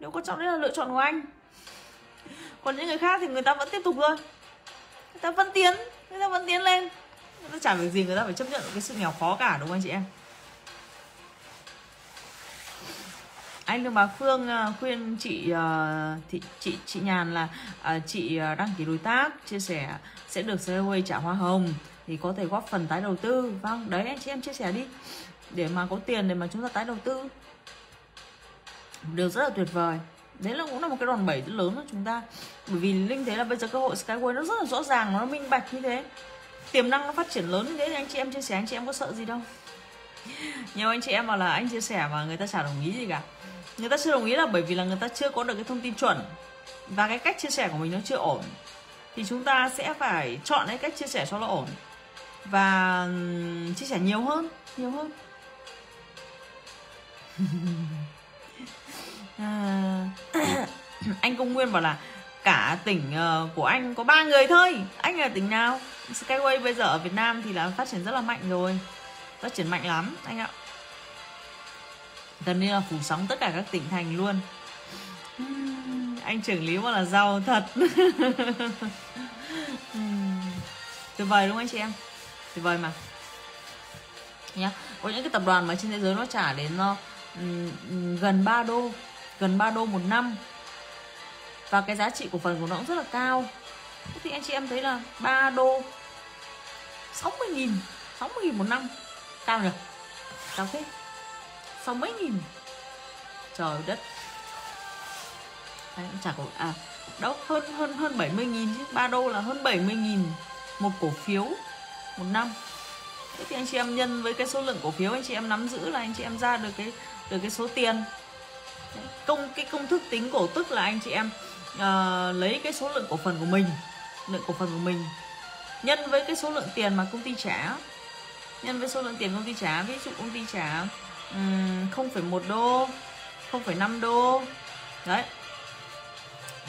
Nếu quan trọng đấy là lựa chọn của anh. Còn những người khác thì người ta vẫn tiếp tục thôi. Người ta vẫn tiến, người ta vẫn tiến lên. Người ta chả việc gì, người ta phải chấp nhận cái sự nghèo khó cả, đúng không anh chị em? Anh được bà Phương ờ, khuyên chị ờ, thị, chị chị Nhàn là ờ, chị đăng ký đối tác chia sẻ sẽ được Skyway trả hoa hồng thì có thể góp phần tái đầu tư. Vâng đấy anh chị em chia sẻ đi. Để mà có tiền để mà chúng ta tái đầu tư. Điều rất là tuyệt vời. Đấy là cũng là một cái đòn bẩy rất lớn của chúng ta. Bởi vì linh thấy là bây giờ cơ hội skyway nó rất là rõ ràng nó minh bạch như thế. Tiềm năng nó phát triển lớn như thế thì anh chị em chia sẻ anh chị em có sợ gì đâu. Nhiều anh chị em bảo là anh chia sẻ mà người ta chả đồng ý gì cả người ta chưa đồng ý là bởi vì là người ta chưa có được cái thông tin chuẩn. Và cái cách chia sẻ của mình nó chưa ổn. Thì chúng ta sẽ phải chọn cái cách chia sẻ cho nó ổn. Và chia sẻ nhiều hơn nhiều hơn. À, anh công nguyên bảo là cả tỉnh ờ, của anh có ba người thôi. Anh là tỉnh nào? Skyway bây giờ ở việt nam thì là phát triển rất là mạnh rồi. Phát triển mạnh lắm anh ạ gần như là phủ sóng tất cả các tỉnh thành luôn. Anh trưởng lý mà là giàu thật. Tuyệt vời đúng không anh chị em? Tuyệt vời mà. Nhá, có những cái tập đoàn mà trên thế giới nó trả đến ờ, nó gần 3 đô, gần 3 đô một năm. Và cái giá trị cổ phần của nó cũng rất là cao. Thế thì anh chị em thấy là 3 đô 60 nghìn 60 nghìn một năm. Cao nhỉ? Cao thế sáu mấy nghìn? Trời đất. Đấy, chả có à đâu hơn hơn hơn 70 nghìn chứ. 3 đô là hơn 70 nghìn. Một cổ phiếu một năm. Thế thì anh chị em nhân với cái số lượng cổ phiếu anh chị em nắm giữ là anh chị em ra được cái được cái số tiền. Công cái công thức tính cổ tức là anh chị em uh, lấy cái số lượng cổ phần của mình lượng cổ phần của mình. Nhân với cái số lượng tiền mà công ty trả. Nhân với số lượng tiền công ty trả ví dụ công ty trả um, 0,1 đô 0,5 đô. Đấy.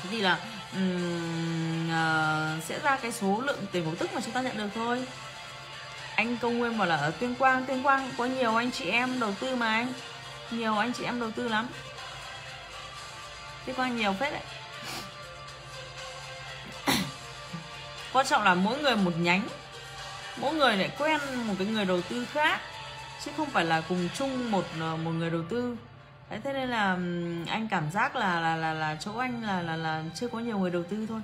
Thế thì là um, uh, sẽ ra cái số lượng tiền cổ tức mà chúng ta nhận được thôi. Anh công nguyên bảo là ở tuyên quang tuyên quang có nhiều anh chị em đầu tư mà anh. Nhiều anh chị em đầu tư lắm. Tuyên quang nhiều phết đấy. Quan trọng là mỗi người một nhánh. Mỗi người lại quen một cái người đầu tư khác chứ không phải là cùng chung một ờ, một người đầu tư. Đấy, thế nên là anh cảm giác là là là là chỗ anh là là là chưa có nhiều người đầu tư thôi.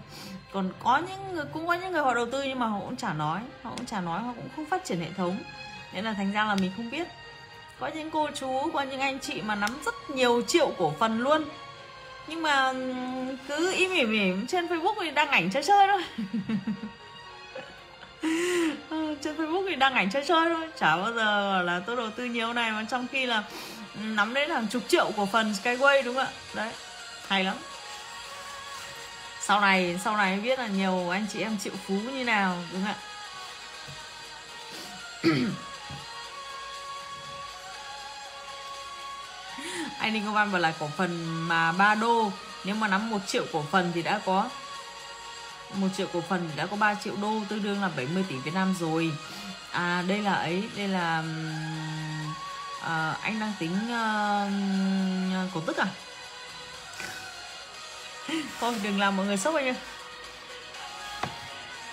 Còn có những người cũng có những người họ đầu tư nhưng mà họ cũng chả nói họ cũng chả nói họ cũng không phát triển hệ thống. Nên là thành ra là mình không biết. Có những cô chú có những anh chị mà nắm rất nhiều triệu cổ phần luôn. Nhưng mà cứ im ỉm ỉm trên facebook thì đăng ảnh chơi chơi thôi. đăng ảnh chơi chơi thôi. Chả bao giờ là tôi đầu tư nhiều này, mà trong khi là nắm đến hàng chục triệu của phần skyway, đúng không ạ? Đấy, hay lắm. Sau này sau này biết là nhiều anh chị em chịu phú như nào, đúng không ạ? Anh Đinh Công Văn bảo là cổ phần mà 3 đô, nếu mà nắm 1 triệu cổ phần thì đã có, một triệu cổ phần thì đã có 3 triệu đô, tương đương là 70 tỷ Việt Nam rồi à đây là ấy đây là à, anh đang tính uh, cổ tức à? Thôi đừng làm mọi người sốc anh ơi.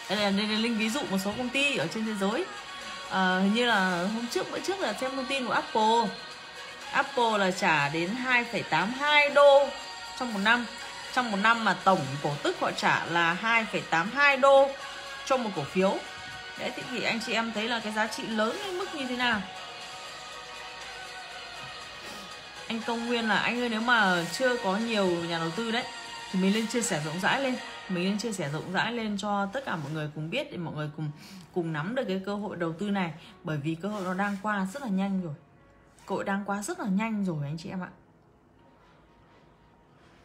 Đây là, đây là linh ví dụ một số công ty ở trên thế giới. À, hình như là hôm trước bữa trước là xem thông tin của Apple. Apple là trả đến 2,82 đô trong một năm. Trong một năm mà tổng cổ tức họ trả là 2,82 đô cho một cổ phiếu đấy thì anh chị em thấy là cái giá trị lớn đến mức như thế nào? Anh công nguyên là, anh ơi, nếu mà chưa có nhiều nhà đầu tư đấy, thì mình lên chia sẻ rộng rãi lên. Mình lên chia sẻ rộng rãi lên cho tất cả mọi người cùng biết để mọi người cùng cùng nắm được cái cơ hội đầu tư này. Bởi vì cơ hội nó đang qua rất là nhanh rồi. Cơ hội đang qua rất là nhanh rồi, anh chị em ạ.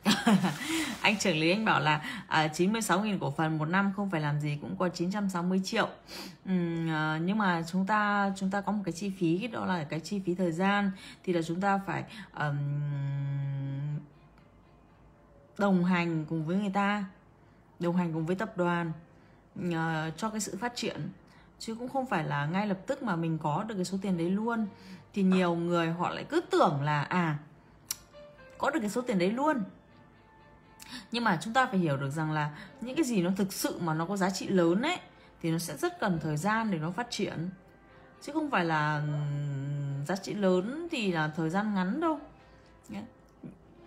anh trưởng lý anh bảo là à, 96.000 cổ phần một năm không phải làm gì cũng có 960 triệu. Uhm, à, nhưng mà chúng ta chúng ta có một cái chi phí đó là cái chi phí thời gian. Thì là chúng ta phải um, đồng hành cùng với người ta đồng hành cùng với tập đoàn uh, cho cái sự phát triển. Chứ cũng không phải là ngay lập tức mà mình có được cái số tiền đấy luôn. Thì nhiều người họ lại cứ tưởng là à có được cái số tiền đấy luôn nhưng mà chúng ta phải hiểu được rằng là những cái gì nó thực sự mà nó có giá trị lớn ấy, thì nó sẽ rất cần thời gian để nó phát triển. Chứ không phải là giá trị lớn thì là thời gian ngắn đâu.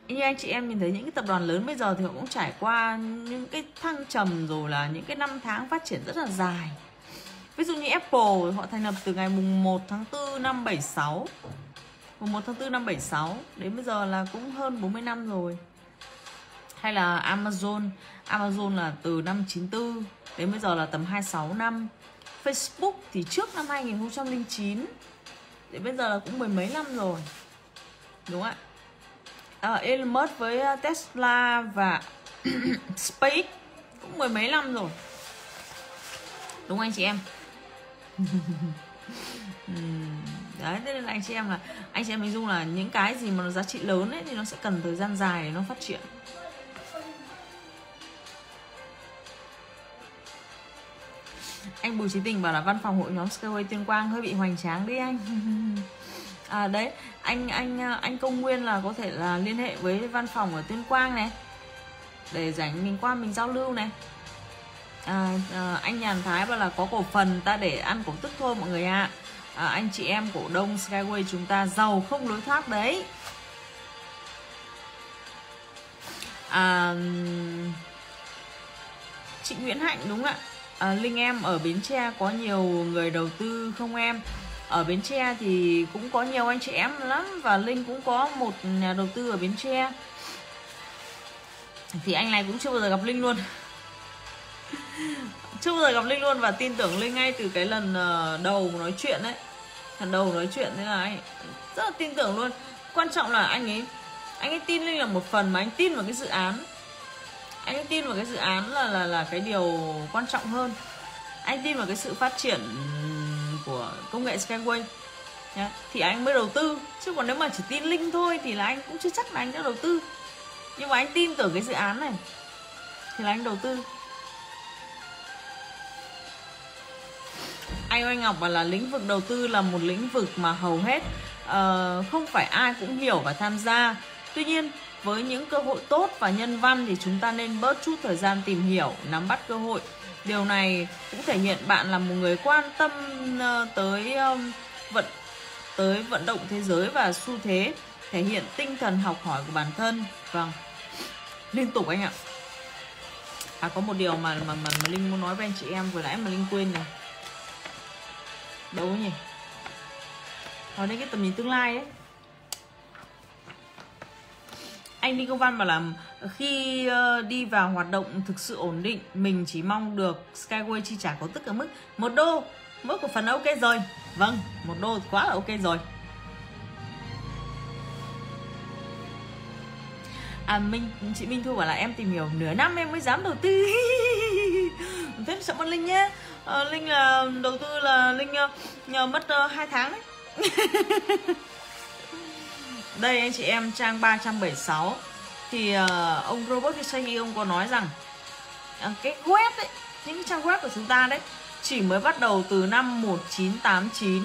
Như anh chị em nhìn thấy những cái tập đoàn lớn bây giờ thì họ cũng trải qua những cái thăng trầm rồi là những cái năm tháng phát triển rất là dài. Ví dụ như Apple, họ thành lập từ ngày mùng 1 tháng 4 năm 76 mùng 1 tháng 4 năm 76 đến bây giờ là cũng hơn 40 năm rồi hay là Amazon? Amazon là từ năm 94 đến bây giờ là tầm 26 năm. Facebook thì trước năm 2009 đến bây giờ là cũng mười mấy năm rồi. Đúng không ạ? À, Elon Musk với à, Tesla và SpaceX cũng mười mấy năm rồi. Đúng anh chị em? Ừ, đấy thế nên là anh chị em là anh chị em hình dung là những cái gì mà nó giá trị lớn ấy thì nó sẽ cần thời gian dài để nó phát triển. Anh Bùi Trí Tình bảo là văn phòng hội nhóm Skyway Tuyên Quang hơi bị hoành tráng đi anh. À đấy anh anh anh công nguyên là có thể là liên hệ với văn phòng ở Tuyên Quang này để rảnh mình qua mình giao lưu này. À, à, anh nhàn thái bảo là có cổ phần ta để ăn cổ tức thôi mọi người ạ. À. à, anh chị em cổ đông skyway chúng ta giàu không lối thoát đấy. À, chị nguyễn hạnh đúng ạ à, linh em ở bến tre có nhiều người đầu tư không em? Ở bến tre thì cũng có nhiều anh chị em lắm và linh cũng có một nhà đầu tư ở bến tre. Thì anh này cũng chưa bao giờ gặp linh luôn. Chưa bao giờ gặp linh luôn và tin tưởng linh ngay từ cái lần ờ, đầu nói chuyện đấy lần đầu nói chuyện thế là anh rất là tin tưởng luôn. Quan trọng là anh ấy anh ấy tin linh là một phần mà anh tin vào cái dự án anh tin vào cái dự án là là là cái điều quan trọng hơn. Anh tin vào cái sự phát triển của công nghệ skyway nhá. thì anh mới đầu tư chứ còn nếu mà chỉ tin linh thôi thì là anh cũng chưa chắc là anh đã đầu tư. Nhưng mà anh tin tưởng cái dự án này thì là anh đầu tư. Anh Oanh Ngọc bảo là lĩnh vực đầu tư là một lĩnh vực mà hầu hết uh, không phải ai cũng hiểu và tham gia. Tuy nhiên với những cơ hội tốt và nhân văn thì chúng ta nên bớt chút thời gian tìm hiểu nắm bắt cơ hội. Điều này cũng thể hiện bạn là một người quan tâm ờ, tới vận tới vận động thế giới và xu thế thể hiện tinh thần học hỏi của bản thân. Vâng. Liên tục anh ạ. À có một điều mà mà mà, mà linh muốn nói với anh chị em vừa nãy mà linh quên này đâu nhỉ? Nói đến cái tầm nhìn tương lai đấy anh Đinh Công Văn bảo là ờ, khi ờ, đi vào hoạt động thực sự ổn định mình chỉ mong được Skyway chi trả có tất cả mức một đô. Mỗi cổ phần ok rồi. Vâng một đô quá là ok rồi. À minh chị minh thu bảo là em tìm hiểu nửa năm em mới dám đầu tư. Thế sợ mất linh nhé. À, linh là đầu tư là linh uh, mất uh, 2 tháng đấy. đây anh chị em trang 376 thì uh, ông Robert Kiyosaki ông có nói rằng uh, cái web đấy những trang web của chúng ta đấy chỉ mới bắt đầu từ năm 1989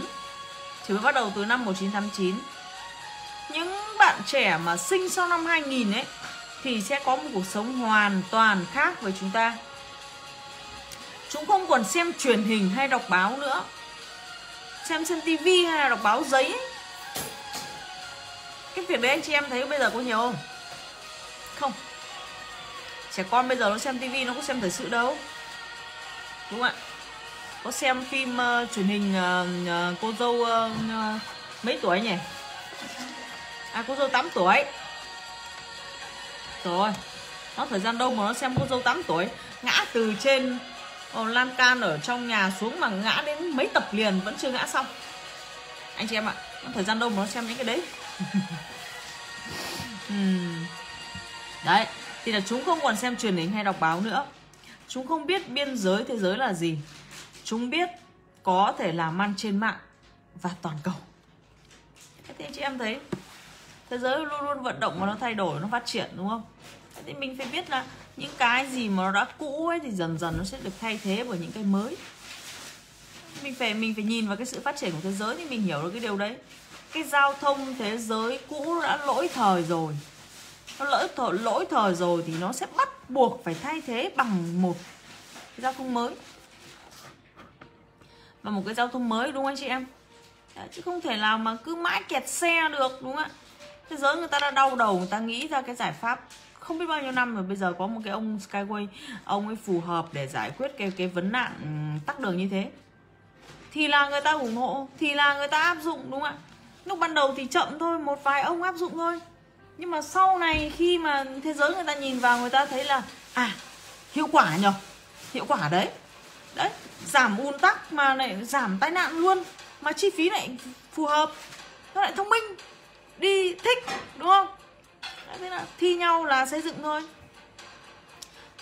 chỉ mới bắt đầu từ năm 1989 những bạn trẻ mà sinh sau năm 2000 ấy thì sẽ có một cuộc sống hoàn toàn khác với chúng ta. Chúng không còn xem truyền hình hay đọc báo nữa xem trên tivi hay là đọc báo giấy ấy cái việc đấy anh chị em thấy bây giờ có nhiều không? Không. Trẻ con bây giờ nó xem tivi nó có xem thời sự đâu. Đúng không ạ? Có xem phim uh, truyền hình uh, uh, cô dâu uh, uh, mấy tuổi nhỉ? À cô dâu 8 tuổi. Rồi. Nó thời gian đâu mà nó xem cô dâu 8 tuổi? Ngã từ trên uh, lan can ở trong nhà xuống mà ngã đến mấy tập liền vẫn chưa ngã xong. Anh chị em ạ nó thời gian đâu mà nó xem những cái đấy? uhm. đấy, thì là chúng không còn xem truyền hình hay đọc báo nữa. Chúng không biết biên giới, thế giới là gì. Chúng biết có thể làm ăn trên mạng và toàn cầu. Thế thì chị em thấy, thế giới luôn luôn vận động và nó thay đổi, nó phát triển, đúng không? Thế thì mình phải biết là những cái gì mà nó đã cũ ấy thì dần dần nó sẽ được thay thế bởi những cái mới. Mình phải mình phải nhìn vào cái sự phát triển của thế giới thì mình hiểu được cái điều đấy cái giao thông thế giới cũ đã lỗi thời rồi. Nó lỗi thời, lỗi thời rồi thì nó sẽ bắt buộc phải thay thế bằng một cái giao thông mới. Và một cái giao thông mới đúng không anh chị em? Đấy, chứ không thể nào mà cứ mãi kẹt xe được đúng không ạ? Thế giới người ta đã đau đầu người ta nghĩ ra cái giải pháp không biết bao nhiêu năm rồi. Bây giờ có một cái ông Skyway ông ấy phù hợp để giải quyết cái cái vấn nạn ừ, tắc đường như thế. Thì là người ta ủng hộ thì là người ta áp dụng đúng không ạ? Lúc ban đầu thì chậm thôi một vài ông áp dụng thôi. Nhưng mà sau này khi mà thế giới người ta nhìn vào người ta thấy là à hiệu quả nhở hiệu quả đấy. Đấy giảm ùn tắc mà lại giảm tai nạn luôn mà chi phí lại phù hợp. Nó lại thông minh đi thích đúng không? Thế là thi nhau là xây dựng thôi.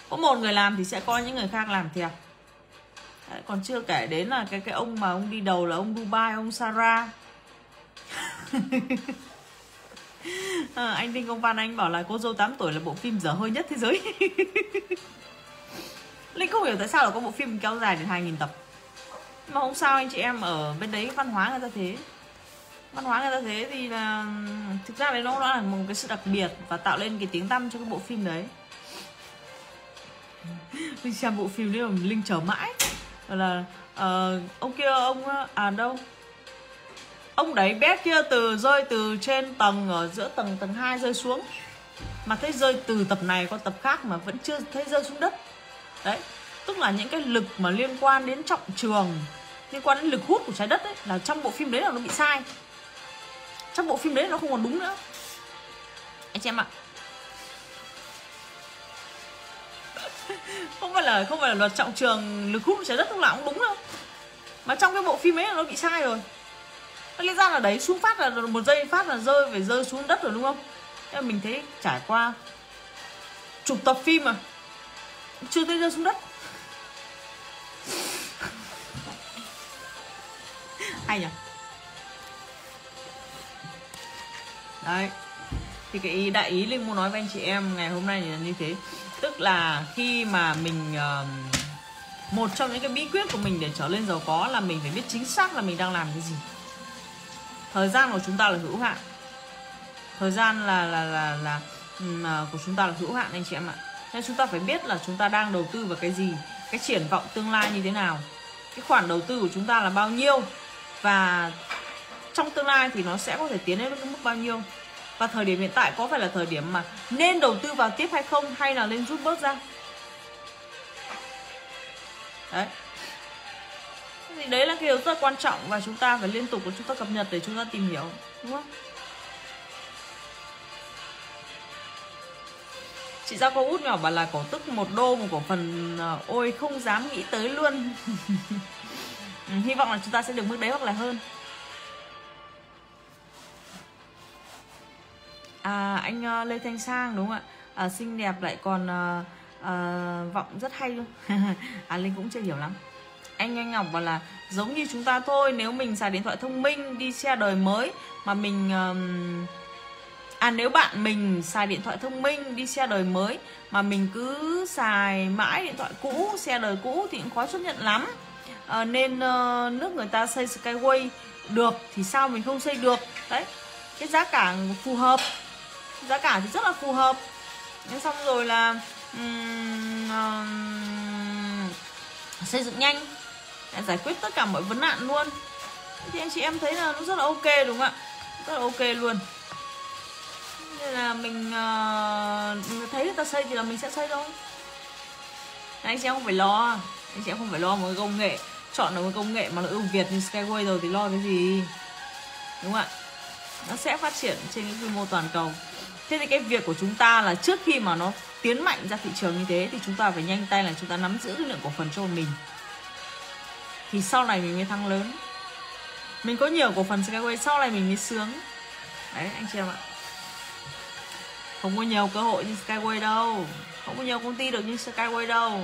Có một người làm thì sẽ có những người khác làm theo. Đấy, còn chưa kể đến là cái cái ông mà ông đi đầu là ông Dubai ông Sarah à, anh Đinh Công Văn anh bảo là cô dâu 8 tuổi là bộ phim dở hơi nhất thế giới. Linh không hiểu tại sao là có bộ phim kéo dài đến 2.000 tập. Mà không sao anh chị em ở bên đấy văn hóa người ta thế. Văn hóa người ta thế thì là thực ra đấy nó là một cái sự đặc biệt và tạo lên cái tiếng tăm cho cái bộ phim đấy. Linh xem bộ phim đấy mà linh chờ mãi. Là uh, ông kia ông à đâu? Ông đấy bé kia từ rơi từ trên tầng ở giữa tầng tầng 2 rơi xuống. Mà thấy rơi từ tập này qua tập khác mà vẫn chưa thấy rơi xuống đất. Đấy, tức là những cái lực mà liên quan đến trọng trường, liên quan đến lực hút của trái đất ấy, là trong bộ phim đấy là nó bị sai. Trong bộ phim đấy nó không còn đúng nữa. Anh chị em ạ. Không phải là, không phải là luật trọng trường lực hút của trái đất lúc nào cũng đúng đâu. Mà trong cái bộ phim ấy là nó bị sai rồi lý ra là đấy xuống phát là một giây phát là rơi phải rơi xuống đất rồi đúng không? Em mình thấy trải qua chụp tập phim mà chưa thấy rơi xuống đất. Hay nhỉ? Đấy thì cái ý đại ý linh muốn nói với anh chị em ngày hôm nay là như thế. Tức là khi mà mình uh, một trong những cái bí quyết của mình để trở lên giàu có là mình phải biết chính xác là mình đang làm cái gì thời gian của chúng ta là hữu hạn. Thời gian là là là là, là của chúng ta là hữu hạn anh chị em ạ. Nên chúng ta phải biết là chúng ta đang đầu tư vào cái gì cái triển vọng tương lai như thế nào. Cái khoản đầu tư của chúng ta là bao nhiêu và trong tương lai thì nó sẽ có thể tiến đến cái mức bao nhiêu. Và thời điểm hiện tại có phải là thời điểm mà nên đầu tư vào tiếp hay không hay là nên rút bớt ra? Đấy thì đấy là cái điều rất quan trọng và chúng ta phải liên tục của chúng ta cập nhật để chúng ta tìm hiểu đúng không? Chị giao cô út nhỏ bảo là cổ tức một đô một cổ phần à, ôi không dám nghĩ tới luôn. Ừ, hy vọng là chúng ta sẽ được mức đấy hoặc là hơn. À, anh à, lê thanh sang đúng không ạ? À, xinh đẹp lại còn à, à, vọng rất hay luôn. À linh cũng chưa hiểu lắm anh anh ngọc bảo là giống như chúng ta thôi nếu mình xài điện thoại thông minh đi xe đời mới mà mình um, à nếu bạn mình xài điện thoại thông minh đi xe đời mới mà mình cứ xài mãi điện thoại cũ xe đời cũ thì cũng khó chấp nhận lắm. À, nên uh, nước người ta xây skyway được thì sao mình không xây được? Đấy cái giá cả phù hợp. Giá cả thì rất là phù hợp. Nhưng xong rồi là um, uh, xây dựng nhanh giải quyết tất cả mọi vấn nạn luôn. Thì anh chị em thấy là nó rất là ok đúng không ạ? Rất là ok luôn. Nên là mình uh, thấy người ta xây thì là mình sẽ xây thôi. Anh chị em không phải lo. Anh chị em không phải lo một cái công nghệ chọn được một công nghệ mà nó ưu việt như skyway rồi thì lo cái gì? Đúng không ạ? Nó sẽ phát triển trên cái quy mô toàn cầu. Thế thì cái việc của chúng ta là trước khi mà nó tiến mạnh ra thị trường như thế thì chúng ta phải nhanh tay là chúng ta nắm giữ cái lượng cổ phần cho mình thì sau này mình mới thăng lớn. Mình có nhiều cổ phần Skyway sau này mình mới sướng. Đấy anh chị em ạ. Không có nhiều cơ hội như Skyway đâu. Không có nhiều công ty được như Skyway đâu.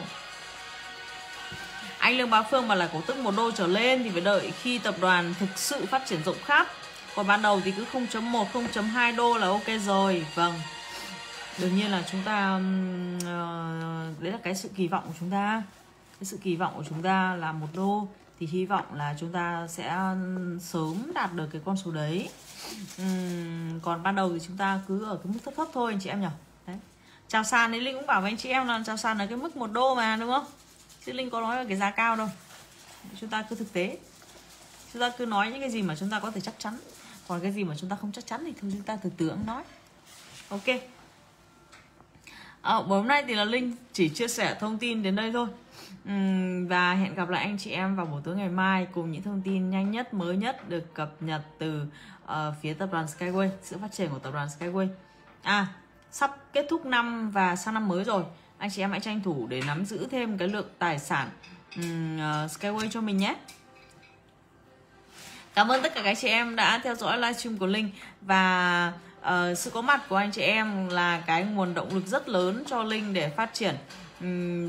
Anh Lương Bá Phương mà là cổ tức một đô trở lên thì phải đợi khi tập đoàn thực sự phát triển rộng khắp. Còn ban đầu thì cứ 0.1 0.2 đô là ok rồi. Vâng. Đương nhiên là chúng ta uh, đấy là cái sự kỳ vọng của chúng ta cái sự kỳ vọng của chúng ta là một đô thì hy vọng là chúng ta sẽ sớm đạt được cái con số đấy. Uhm, còn ban đầu thì chúng ta cứ ở cái mức thấp thấp thôi anh chị em nhỉ? Đấy. Chào sàn đấy linh cũng bảo với anh chị em là chào sàn là cái mức một đô mà đúng không? Chứ linh có nói là cái giá cao đâu. Chúng ta cứ thực tế. Chúng ta cứ nói những cái gì mà chúng ta có thể chắc chắn. Còn cái gì mà chúng ta không chắc chắn thì thôi chúng ta từ tưởng nói. Ok. À, hôm nay thì là linh chỉ chia sẻ thông tin đến đây thôi uhm, và hẹn gặp lại anh chị em vào buổi tối ngày mai cùng những thông tin nhanh nhất mới nhất được cập nhật từ uh, phía tập đoàn Skyway sự phát triển của tập đoàn Skyway. À sắp kết thúc năm và sang năm mới rồi anh chị em hãy tranh thủ để nắm giữ thêm cái lượng tài sản um, uh, Skyway cho mình nhé. Cảm ơn tất cả các chị em đã theo dõi livestream của Linh và uh, sự có mặt của anh chị em là cái nguồn động lực rất lớn cho Linh để phát triển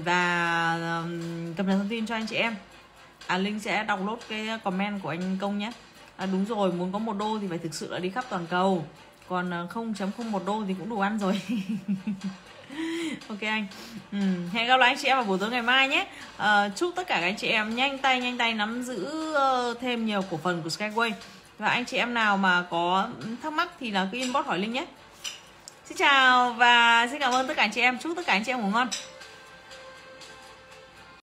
và cập nhật thông tin cho anh chị em. À Linh sẽ đọc lốt cái comment của anh Công nhé. À, đúng rồi, muốn có một đô thì phải thực sự là đi khắp toàn cầu. Còn ờ, 0.01 một đô thì cũng đủ ăn rồi. ok anh ừ. hẹn gặp lại anh chị em vào buổi tối ngày mai nhé à, chúc tất cả các anh chị em nhanh tay nhanh tay nắm giữ uh, thêm nhiều cổ phần của skyway và anh chị em nào mà có thắc mắc thì là cứ inbox hỏi linh nhé xin chào và xin cảm ơn tất cả anh chị em chúc tất cả anh chị em ngủ ngon